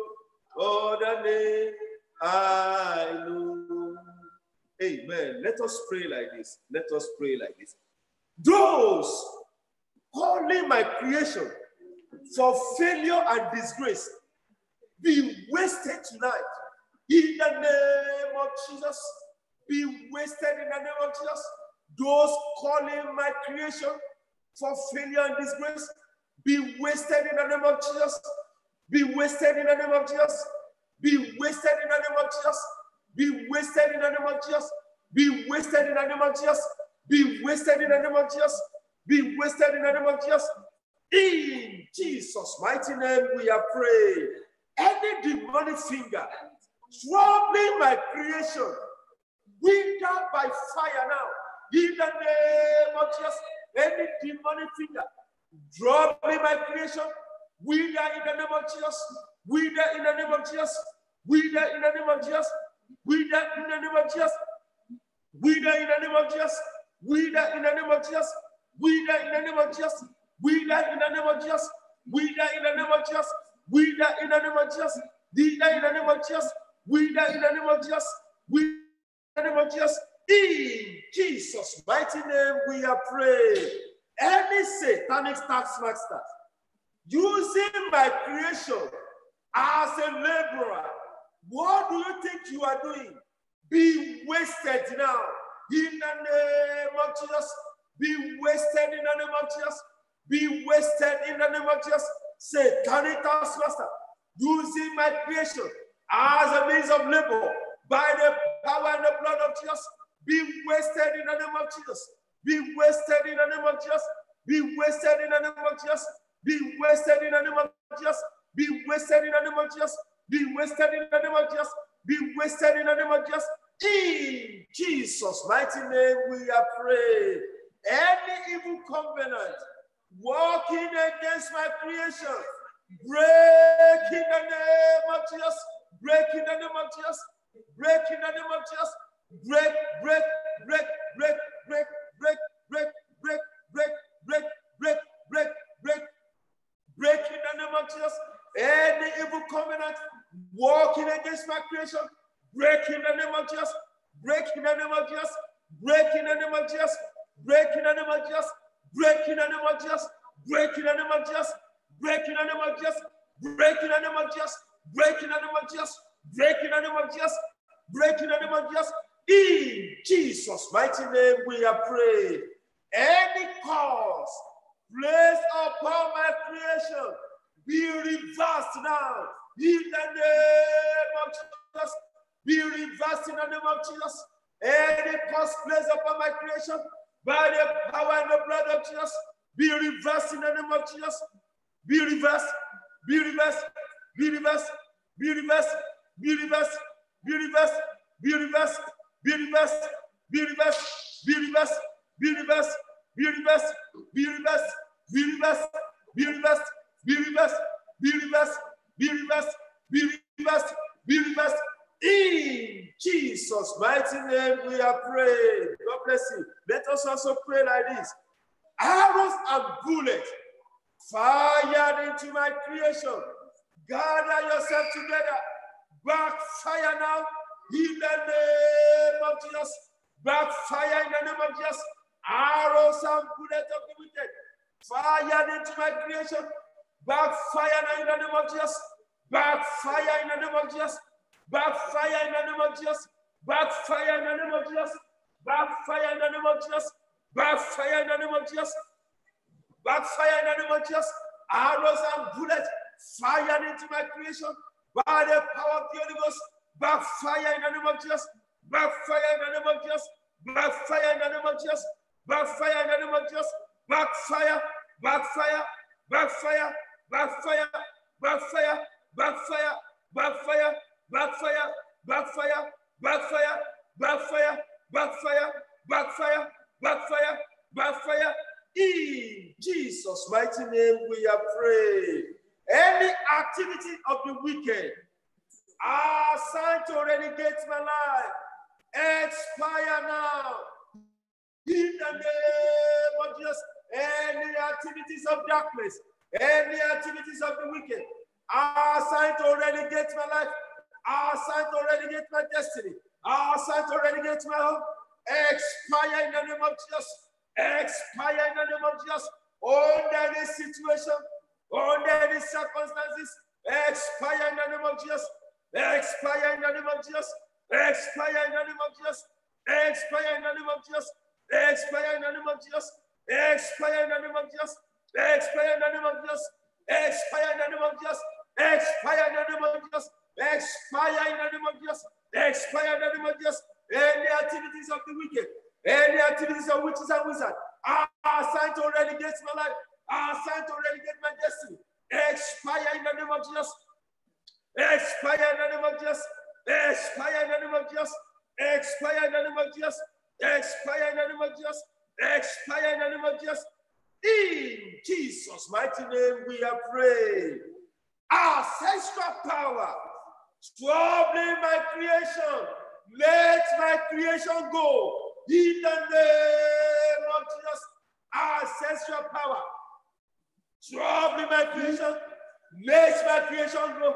other name I know. Amen. Let us pray like this. Let us pray like this. Those calling my creation for failure and disgrace be wasted tonight. In the name of Jesus, be wasted in the name of Jesus. Those calling my creation for failure and disgrace be wasted in the name of Jesus. Be wasted in the name of Jesus. Be wasted in the name of Jesus. Be wasted in the name of Jesus. Be wasted in the name of Jesus. Be wasted in the name of Jesus. Be wasted in the name of Jesus. In Jesus' mighty name, we are praying. Any demonic finger troubling my creation, wither by fire now. In the name of Jesus, any demonic finger troubling my creation, wither in the name of Jesus. Wither in the name of Jesus. Wither in the name of Jesus. Wither in the name of Jesus. Wither in the name of Jesus. Wither in the name of Jesus. Wither in the name of Jesus. Wither in the name of Jesus. Wither in the name of Jesus. Wither in the name of Jesus. Wither in the name of Jesus. Wither in the name of Jesus. Wither in the name of Jesus. In Jesus' mighty name, we are praying. Any satanic tax master using my creation as a laborer What do you think you are doing? Be wasted now. In the name of Jesus. Be wasted in the name of Jesus. Be wasted in the name of Jesus. Turn it. Using my creation as a means of labor by the power and the blood of Jesus. Be wasted in the name of Jesus. Be wasted in the name of Jesus. Be wasted in the name of Jesus. Be wasted in the name of Jesus. Be wasted in the name of Jesus. Be wasted in the name of Jesus. Be wasted in the name of Jesus. In Jesus' mighty name, we are praying. Any evil covenant working against my creation, break in the name of Jesus. Break in the name of Jesus. Break in the name of Jesus. Break, break, break, break, break, break, break, break, break, break, break, break, break, break in the name of Jesus. Any evil covenant walking against my creation, break in the name of Jesus. Break in the name of Jesus. Break in the name of Jesus. Break in the name of Jesus. Break in the name of Jesus. Break in the name of Jesus. Break in the name of Jesus. Break in the name of Jesus. Break in the name of Jesus. Break in the name of Jesus. Break in the name of Jesus. In Jesus' mighty name, we are praying. Any cause placed upon my creation be reversed now. In the name of Jesus, be reversed in the name of Jesus. Any cause placed upon my creation by the power and the blood of Jesus, be reversed in the name of Jesus. Be reversed, be reversed, be reversed, be reversed, be reversed, be reversed, be reversed, be reversed, be reversed, be reversed, be reversed. In Jesus' mighty name, we are praying. God bless you. Let us also pray like this. Arrows and bullets fired into my creation. Gather yourself together. Backfire now in the name of Jesus. Backfire in the name of Jesus. Arrows and bullets of the wicked fired into my creation. Backfire now in the name of Jesus. Backfire in the name of Jesus. Backfire in the name of Jesus. Backfire in the name of Jesus. Backfire in the name of Jesus. Backfire in the name of Jesus. Backfire in the name of Jesus. Arrows and bullets fired into my creation by the power of the Holy Ghost. Backfire in the name of Jesus. Backfire in the name of Jesus. Backfire in the name of Jesus. Backfire in the name of Jesus. Backfire. Backfire. Backfire. Backfire. Backfire. Backfire. Backfire. Backfire. Backfire. Backfire. Backfire. Backfire. Backfire. Backfire. Backfire. In Jesus' mighty name, we are praying. Any activity of the wicked assigned to relegate my life, expire now. In the name of Jesus, any activities of darkness, any activities of the wicked are assigned to relegate my life, are assigned to relegate my destiny, are assigned to relegate my home, expire in the name of Jesus, expire in the name of Jesus, under this situation, under these circumstances, expire in the name of Jesus, expire in the name of Jesus, expire in the name of Jesus, expire in the name of Jesus, expire in the name of Jesus, expire in the name of Jesus, expire in the name of Jesus, expire in the name of Jesus, expire in the name of Jesus, expire in the name of Jesus, expire in the name of Jesus, any activities of the wicked, any activities of witches and wizards are assigned to relegate my life, are assigned to relegate my destiny, expire in the name of Jesus, expire in the name of Jesus, expire in the name of Jesus, expire in the name of Jesus, expire in the name of Jesus, expire in the name of Jesus. In Jesus' mighty name, we are praying. Ancestral power, troubling my creation, let my creation go. In the name of Jesus, ancestral power, troubling my creation, let my creation go.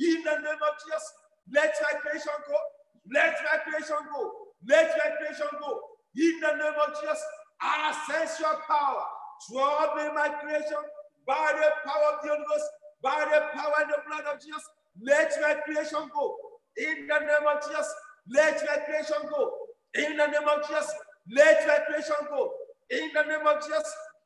In the name of Jesus, let my creation go. Let my creation go. Let my creation go. In the name of Jesus, I sense your power, troubling my creation by the power of the universe, by the power and the blood of Jesus. Let my creation go. In the name of Jesus, let my creation go. In the name of Jesus, let my creation go. In the name of Jesus,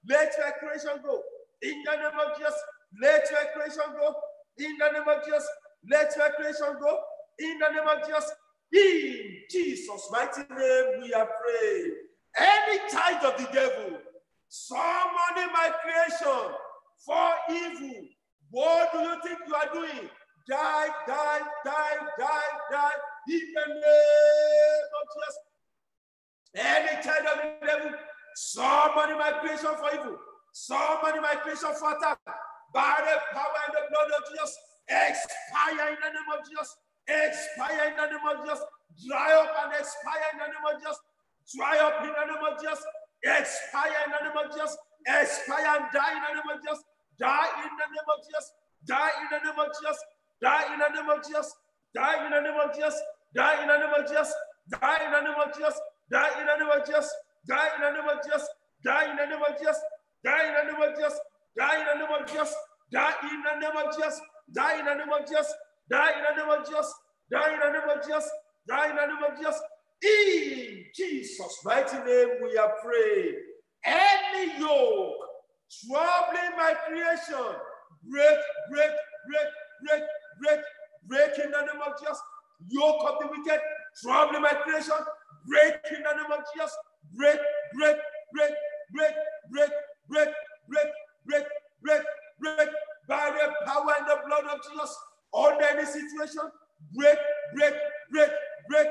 let my creation go. In the name of Jesus, let your creation go. In the name of Jesus, let your creation go. In the name of Jesus, in Jesus' mighty name, we are praying. Any child of the devil, summoning my creation for evil, what do you think you are doing? Die, die, die, die, die, in the name of Jesus. Any child of the devil, summoning my creation for evil, summoning my for attack, by the power and the blood of Jesus, expire in the name of Jesus, expire in the name of Jesus, dry up and expire in the name of Jesus, dry up in the name of Jesus, expire in the name of Jesus, expire and die in the name of Jesus, die in the name of Jesus, die in the name of Jesus, die in the name of Jesus, die in the name of Jesus, die in the name of Jesus, die in the name of Jesus, die in the name of Jesus, die in the name of Jesus, die in the name of Jesus, die in the name of Jesus, die in the name of Jesus, die in the name of Jesus, die in the name of Jesus, die in the name of Jesus, die in the name of Jesus, die in the name of Jesus. In Jesus' mighty name, we are praying. Any yoke troubling my creation, break, break, break, break, break, break in the name of Jesus. Yoke of the wicked troubling my creation, break in the name of Jesus. Break, break, break, break, break, break, break, break, break, break, by the power and the blood of Jesus. Under any situation, break, break, break, break,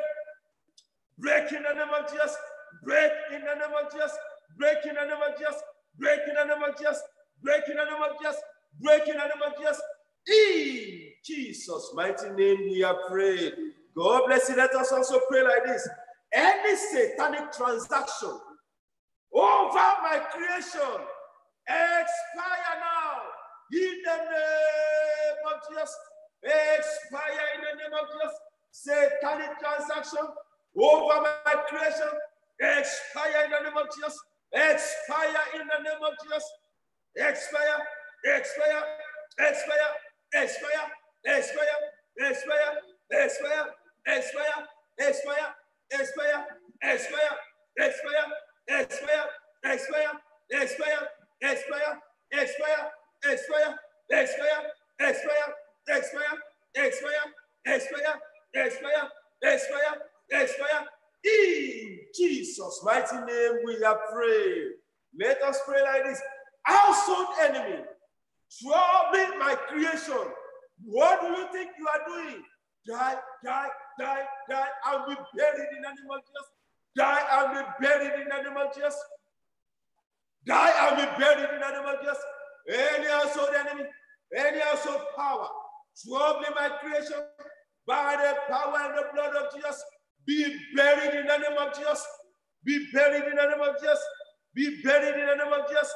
break in the name of Jesus. Break in the name of Jesus. Break in the name of Jesus. Break in the name of Jesus. Break in the name of Jesus. Break in the name of Jesus. In Jesus' mighty name, we are praying. God bless you. Let us also pray like this. Any satanic transaction over my creation expire now in the name of Jesus. Expire in the name of Jesus. Satanic transaction over my creation expire in the name of Jesus. Expire in the name of Jesus. Expire, expire, expire, expire, expire, expire, expire, expire, expire, expire, expire, expire, expire, expire, expire, expire, expire, expire, expire, expire, expire, expire, expire, expire, expire, expire. In Jesus' mighty name, we are praying. Let us pray like this. Household enemy, troubling my creation. What do you think you are doing? Die, die, die, die, and be buried in the name Jesus. Die and be buried in the name of Jesus. Die and be buried in the name of Jesus. Any household enemy, any household power, troubling my creation by the power and the blood of Jesus, be buried in the name of Jesus. Be buried in the name of Jesus. Be buried in the name of Jesus.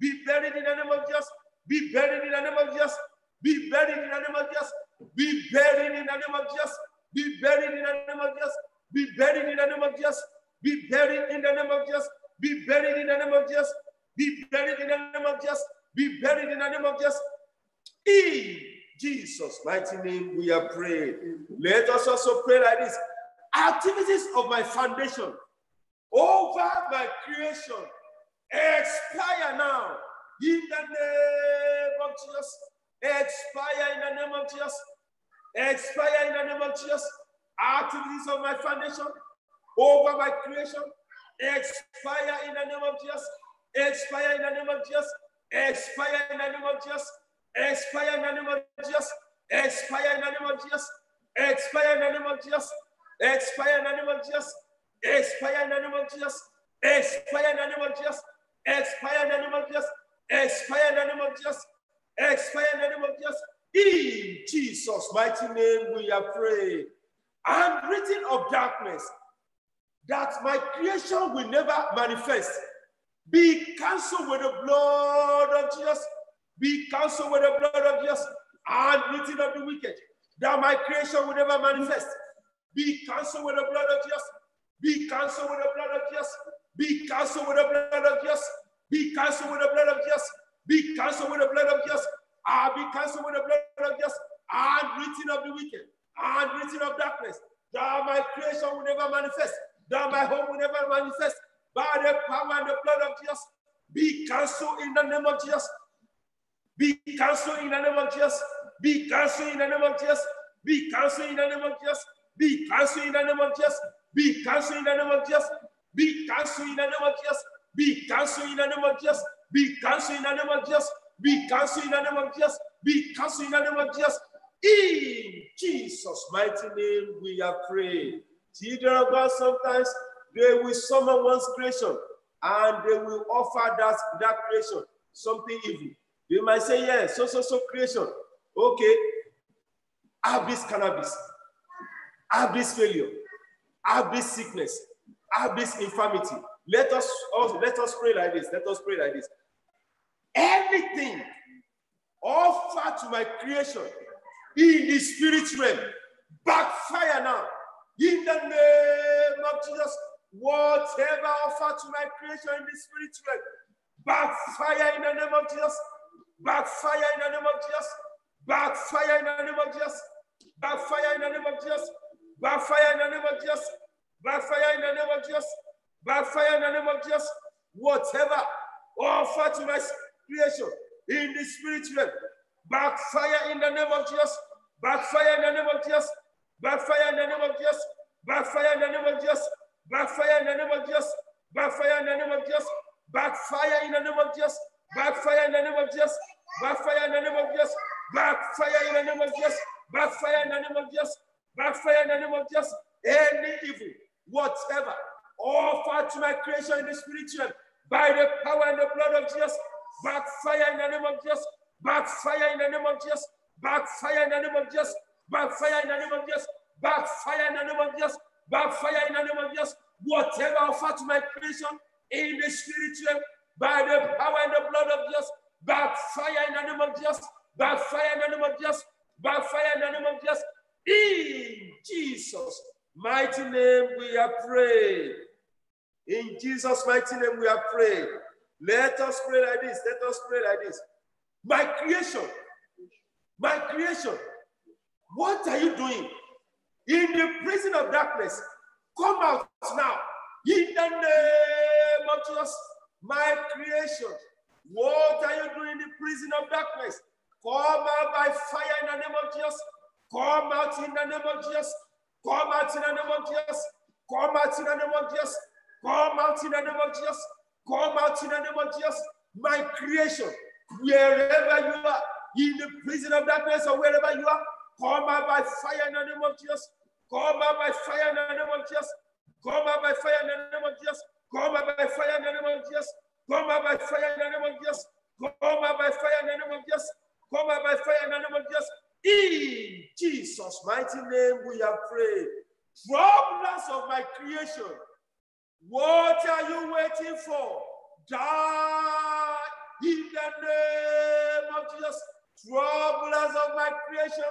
Be buried in the name of Jesus. Be buried in the name of Jesus. Be buried in the name of Jesus. Be buried in the name of Jesus. Be buried in the name of Jesus. Be buried in the name of Jesus. Be buried in the name of Jesus. Be buried in the name of Jesus. Be buried in the name of Jesus. Be buried in the name of Jesus. In Jesus' mighty name, we are praying. Let us also pray like this. Activities of my foundation over my creation expire now in the name of Jesus. Expire in the name of Jesus. Expire in the name of Jesus. Activities of my foundation over my creation expire in the name of Jesus. Expire in the name of Jesus. Expire in the name of Jesus. Expire in the name of Jesus. Expire in the name of Jesus. Expire in the name of Jesus. Expire in the name of Jesus. Expire in the name of Jesus. Expire in the name of Jesus. Expire in the name of Jesus. Expire in the name of Jesus. Expire in the name of Jesus. In Jesus' mighty name we are praying. And written of darkness that my creation will never manifest. Be cancelled with the blood of Jesus. Be cancelled with the blood of Jesus. And written of the wicked that my creation will never manifest. Be cancelled with the blood of Jesus. Be cancelled with the blood of Jesus. Be cancelled with the blood of Jesus. Be cancelled with the blood of Jesus. Be cancelled with the blood of Jesus. Ah, be cancelled with the blood of Jesus. And written of the wicked. and region of darkness. That my creation will never manifest. Thou my home will never manifest. By the power and the blood of Jesus, be cancelled in the name of Jesus. Be cancelled in the name of Jesus. Be cancelled in the name of Jesus. Be cancelled in the name of Jesus. Be cancelled in the name of Jesus. Be cancelled in the name of Jesus. Be cancelled in the name of Jesus. Be cancelled in the name of Jesus. Be cancelled in the name of Jesus. Be cancelled in the name of Jesus. Be cancelled in the name of Jesus. In Jesus' mighty name, we are praying. Children of God, sometimes they will summon one's creation and they will offer that, that creation something evil. They might say, Yes, so, so, so creation. Okay, this cannabis, this failure, this sickness, this infirmity. Let us also let us pray like this. Let us pray like this. Everything offered to my creation in the spirit realm, backfire now. In the name of Jesus, whatever offered to my creation in the spirit realm, backfire in the name of Jesus. Backfire in the name of Jesus. Backfire in the name of Jesus. Backfire in the name of Jesus. Backfire in the name of Jesus. Backfire in the name of Jesus. Backfire in the name of Jesus. Whatever offered to my creation in the spirit realm, backfire in the name of Jesus. Backfire in the name of Jesus. Backfire in the name of Jesus. Backfire in the name of Jesus. Backfire in the name of Jesus. Backfire in the name of Jesus. Backfire in the name of Jesus. Backfire in the name of Jesus. Backfire in the name of Jesus. Backfire in the name of Jesus. Backfire in the name of Jesus. Backfire in the name of Jesus. Any evil, whatever, offered to my creation in the spiritual, by the power and the blood of Jesus, backfire in the name of Jesus. Backfire in the name of Jesus. Backfire in the name of Jesus. Backfire in the name of Jesus. Backfire in the name of Jesus. Backfire in the name of Jesus. Whatever offered to my creation in the spiritual, by the power and the blood of Jesus, backfire in the name of Jesus. Backfire in the name of Jesus. Backfire in the name of Jesus. In Jesus' mighty name, we are praying. In Jesus' mighty name, we are praying. Let us pray like this. Let us pray like this. My creation, my creation, what are you doing? In the prison of darkness, come out now. In the name of Jesus, my creation, what are you doing in the prison of darkness? Come out by fire in the name of Jesus. Come out in the name of Jesus. Come out in the name of Jesus. Come out in the name of Jesus. Come out in the name of Jesus. Come out in the name of Jesus. My creation, wherever you are, in the prison of darkness or wherever you are, come out by fire in the name of Jesus. Come out by fire in the name of Jesus. Come out by fire in the name of Jesus. Come out by fire in the name of Jesus. Come out by fire in the name of Jesus. Come out by fire in the name of Jesus. Come out by fire in the name of Jesus. In Jesus' mighty name we are praying. Troublers of my creation, what are you waiting for? Die in the name of Jesus. Troublers of my creation,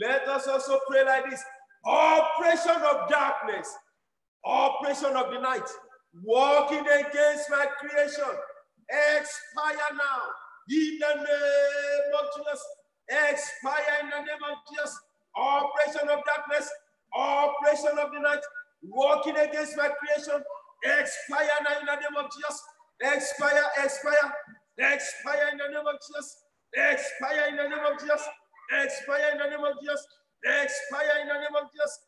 Let us also pray like this. Oppression of darkness, oppression of the night, walking against my creation, expire now. In the name of Jesus, expire in the name of Jesus. Operation of darkness, operation of the night, walking against my creation, expire now in the name of Jesus. Expire, expire, expire in the name of Jesus. Expire in the name of Jesus. Expire in the name of Jesus. Expire in the name of Jesus.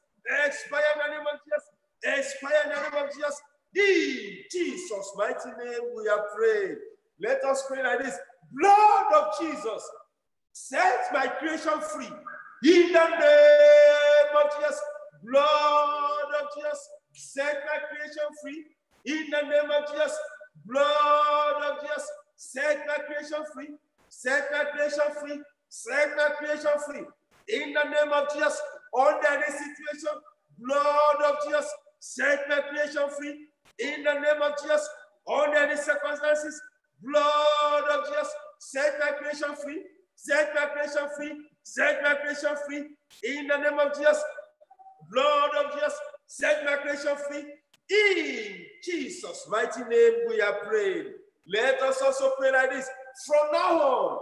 Expire in the name of Jesus. Expire in the name of Jesus. In Jesus' mighty name we are praying. Let us pray like this. Blood of Jesus, set my creation free. In the name of Jesus, blood of Jesus, set my creation free. In the name of Jesus, blood of Jesus, set my creation free. Set my creation free. Set my creation free. In the name of Jesus, under any situation, blood of Jesus, set my creation free. In the name of Jesus, under any circumstances, blood of Jesus, set my creation free. Set my creation free. Set my creation free. In the name of Jesus, blood of Jesus, set my creation free. In Jesus' mighty name, we are praying. Let us also pray like this. From now on,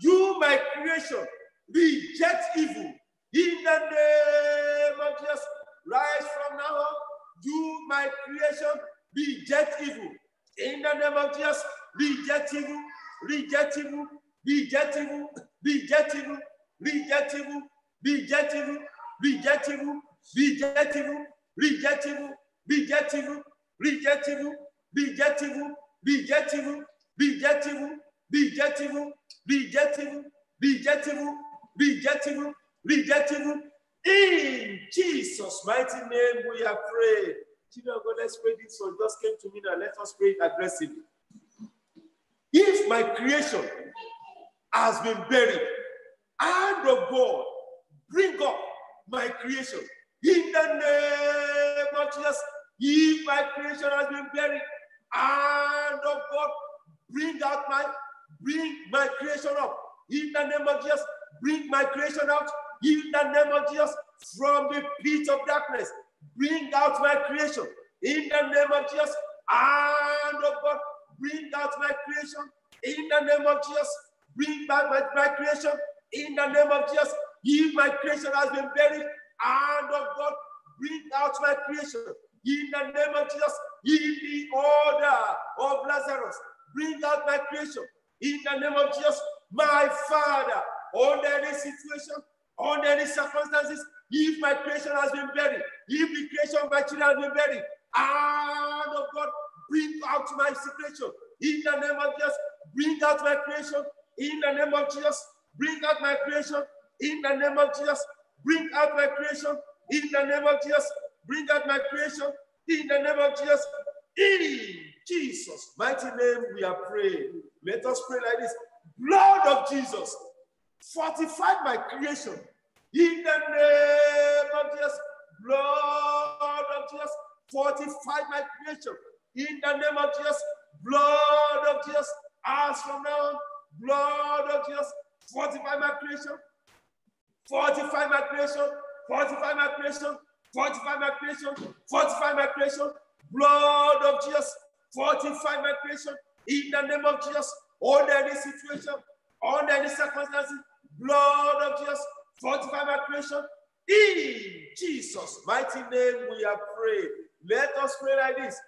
you, my creation, reject evil. In the name of Jesus, rise from now on. You, my creation, reject evil. In the name of Jesus, reject evil, reject evil, reject evil, reject evil, reject evil, reject evil, reject evil, reject evil, reject evil, reject evil, reject evil, reject evil, reject evil, reject evil, evil, reject evil, reject evil. In Jesus' mighty name, we are praying. Children of God, let's pray this one. Just came to me now. Let us pray aggressively. If my creation has been buried, hand of God, bring up my creation. In the name of Jesus, if my creation has been buried, hand of God, bring out my, bring my creation up. In the name of Jesus, bring my creation out. In the name of Jesus, from the pit of darkness, bring out my creation. In the name of Jesus, hand of God, bring out my creation. In the name of Jesus, bring back my, my creation. In the name of Jesus, if my creation has been buried, hand of God, bring out my creation. In the name of Jesus, in the order of Lazarus, bring out my creation. In the name of Jesus, my Father, under any situation, under any circumstances, if my creation has been buried, if the creation of my children has been buried, hand of God, bring out my situation. In the name of Jesus, bring out my creation. In the name of Jesus, bring out my creation. In the name of Jesus, bring out my creation. In the name of Jesus, bring out my creation. In the name of Jesus, in Jesus' mighty name, we are praying. Let us pray like this Blood of Jesus, fortify my creation. In the name of Jesus, blood of Jesus, fortify my creation. In the name of Jesus, blood of Jesus, as from now on, blood of Jesus, fortify my creation. Fortify my creation. Fortify my creation. Fortify my creation. Fortify my creation. Blood of Jesus. Fortify my creation. In the name of Jesus. Under any situation. Under any circumstances. Blood of Jesus. Fortify my creation. In Jesus' mighty name we are praying. Let us pray like this.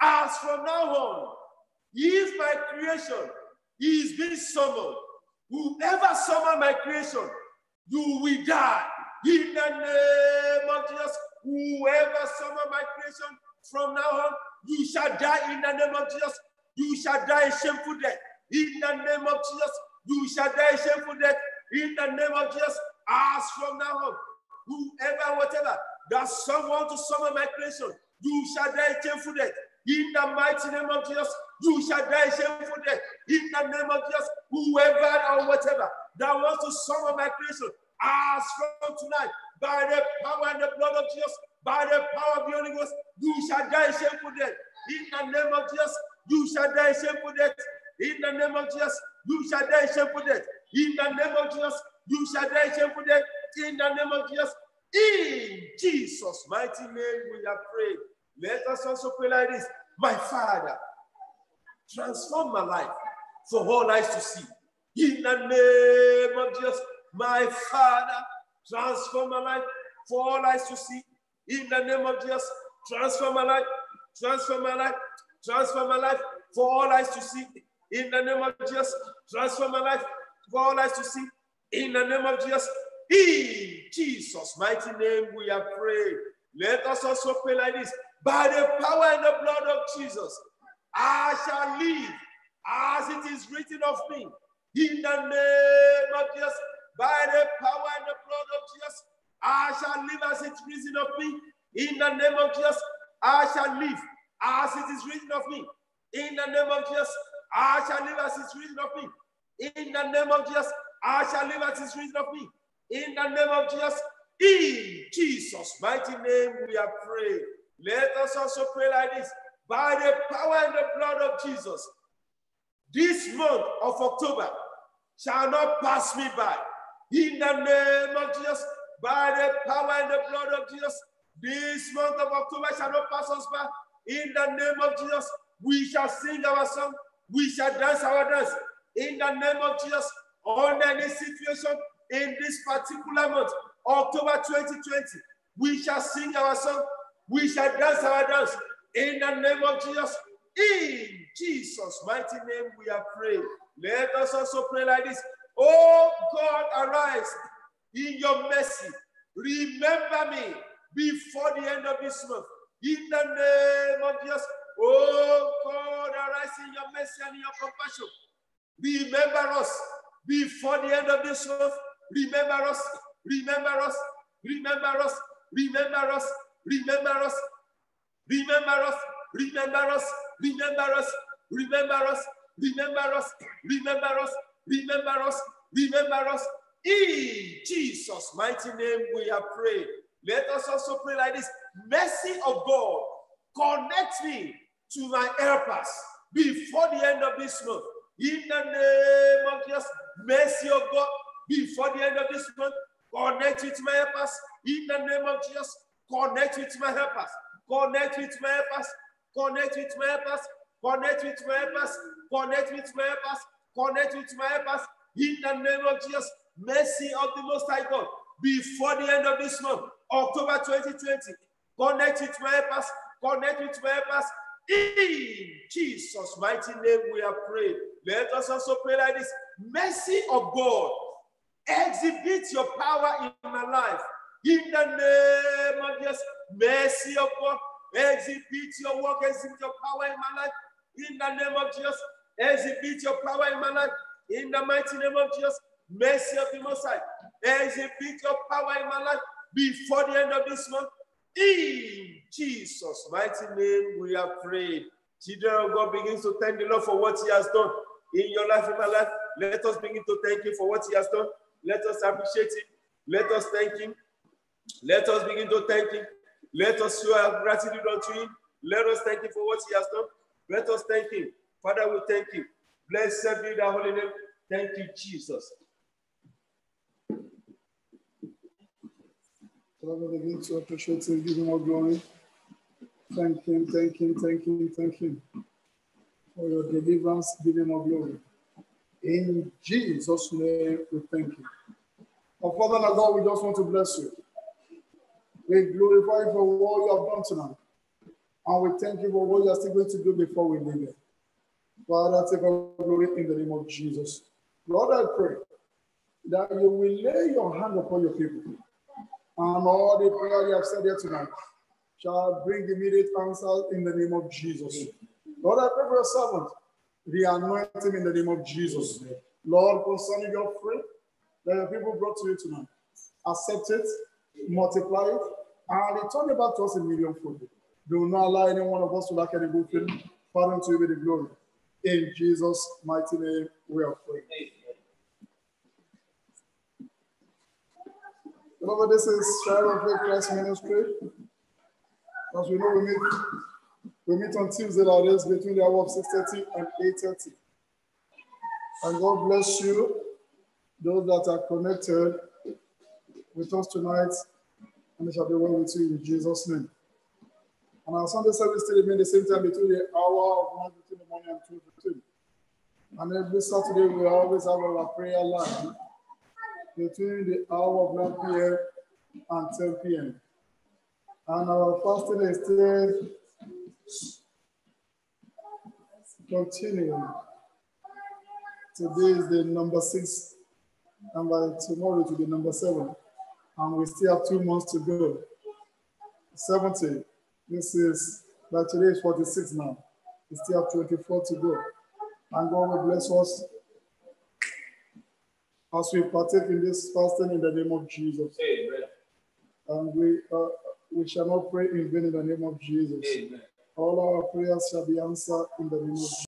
As from now on, if my creation is being summoned, whoever summon my creation, you will die. In the name of Jesus, whoever summon my creation from now on, you shall die in the name of Jesus. You shall die a shameful death. In the name of Jesus, you shall die a shameful death. In the name of Jesus, as from now on, whoever, whatever, that someone to summon my creation, you shall die a shameful death. In the mighty name of Jesus, you shall die shameful death. In the name of Jesus, whoever or whatever that wants to summon my creation, as from tonight, by the power and the blood of Jesus, by the power of the Holy Ghost, you shall die shameful death. In the name of Jesus, you shall die shameful death. In the name of Jesus, you shall die shameful death. In the name of Jesus, you shall die shameful death. In the name of Jesus, in Jesus' mighty name, we are praying. Let us also pray like this My Father, transform my life for all eyes to see. In the name of Jesus, my Father, transform my life for all eyes to see. In the name of Jesus, transform my life, transform my life, transform my life for all eyes to see. In the name of Jesus, transform my life for all eyes to see. In the name of Jesus, in Jesus' mighty name, we are praying. Let us also pray like this by the power and the blood of Jesus, I shall live as it is written of me. In the name of Jesus, by the power and the blood of Jesus, I shall live as it is written of me. In the name of Jesus, I shall live as it is written of me. In the name of Jesus, I shall live as it is written of me. In the name of Jesus, I shall live as it is written of me. In the name of Jesus, In Jesus' mighty name, we are praying. Let us also pray like this by the power and the blood of Jesus. This month of October shall not pass me by. In the name of Jesus, by the power and the blood of Jesus, this month of October shall not pass us by. In the name of Jesus, we shall sing our song, we shall dance our dance. In the name of Jesus, on any situation in this particular month, October 2020, we shall sing our song, we shall dance our dance. In the name of Jesus, in Jesus' mighty name, we are praying. Let us also pray like this. Oh God, arise in your mercy. Remember me before the end of this month. In the name of Jesus. Oh God, arise in your mercy and in your compassion. Remember us before the end of this month. Remember us. Remember us. Remember us. Remember us. Remember us. Remember us. Remember us. Remember us. Remember us. Remember us. Remember us. Remember us. Remember us. In Jesus' mighty name, we are praying. Let us also pray like this Mercy of God, connect me to my helpers before the end of this month. In the name of Jesus, mercy of God, before the end of this month, connect with my helpers. In the name of Jesus, connect with my helpers. Connect with my helpers. Connect with my helpers. Connect with my helpers. Connect with my helpers. Connect with my helpers. In the name of Jesus, mercy of the Most High God, before the end of this month, October 2020, connect with my helpers. Connect with my helpers. In Jesus' mighty name, we are praying. Let us also pray like this Mercy of God, exhibit your power in my life. In the name of Jesus, mercy of God, exhibit your work, exhibit your power in my life. In the name of Jesus, exhibit your power in my life. In the mighty name of Jesus, mercy of the Most High, exhibit your power in my life before the end of this month. In Jesus' mighty name, we are prayed. Children of God begins to thank the Lord for what He has done in your life, in my life. Let us begin to thank Him for what He has done. Let us appreciate Him. Let us thank Him. Let us begin to thank Him. Let us show our gratitude unto Him. Let us thank Him for what He has done. Let us thank Him. Father, we thank you. Blessed be the holy name. Thank you, Jesus. Father, begin to appreciate Him, give Him all glory. Thank Him, thank Him, thank Him, thank Him for your deliverance. Give Him all glory. In Jesus' name, we thank you. Our Father and God, we just want to bless you. We glorify you for what you have done tonight. And we thank you for what you are still going to do before we leave it. Father, take all glory in the name of Jesus. Lord, I pray that you will lay your hand upon your people. And all the prayer you have said here tonight shall bring immediate answers in the name of Jesus. Lord, I pray for your servant. Reanoint him in the name of Jesus. Lord, concerning your faith that your people brought to you tonight, accept it, multiply it, and return it back to us in million fold. Do not allow any one of us to lack any good thing. Father, to you be the glory. In Jesus' mighty name, we are praying. Beloved, this is Fire of Faith Christ Ministry. As we know, we meet, we meet on Tuesday like this between the hour of 6.30 and 8.30. And God bless you, those that are connected with us tonight, and it shall be well with you in Jesus' name. And our Sunday service still remain the same time between the hour of 1 in the morning and 2 And every Saturday, we always have our prayer line between the hour of 9 p.m. and 10 p.m. And our fasting is still continuing. Today is the number six, and by tomorrow to be number seven. And we still have two months to go. 70. This is, by today is 46 now. We still have 24 to go. And God will bless us as we partake in this fasting in the name of Jesus. Amen. And we, uh, we shall not pray in vain in the name of Jesus. Amen. All our prayers shall be answered in the name of Jesus.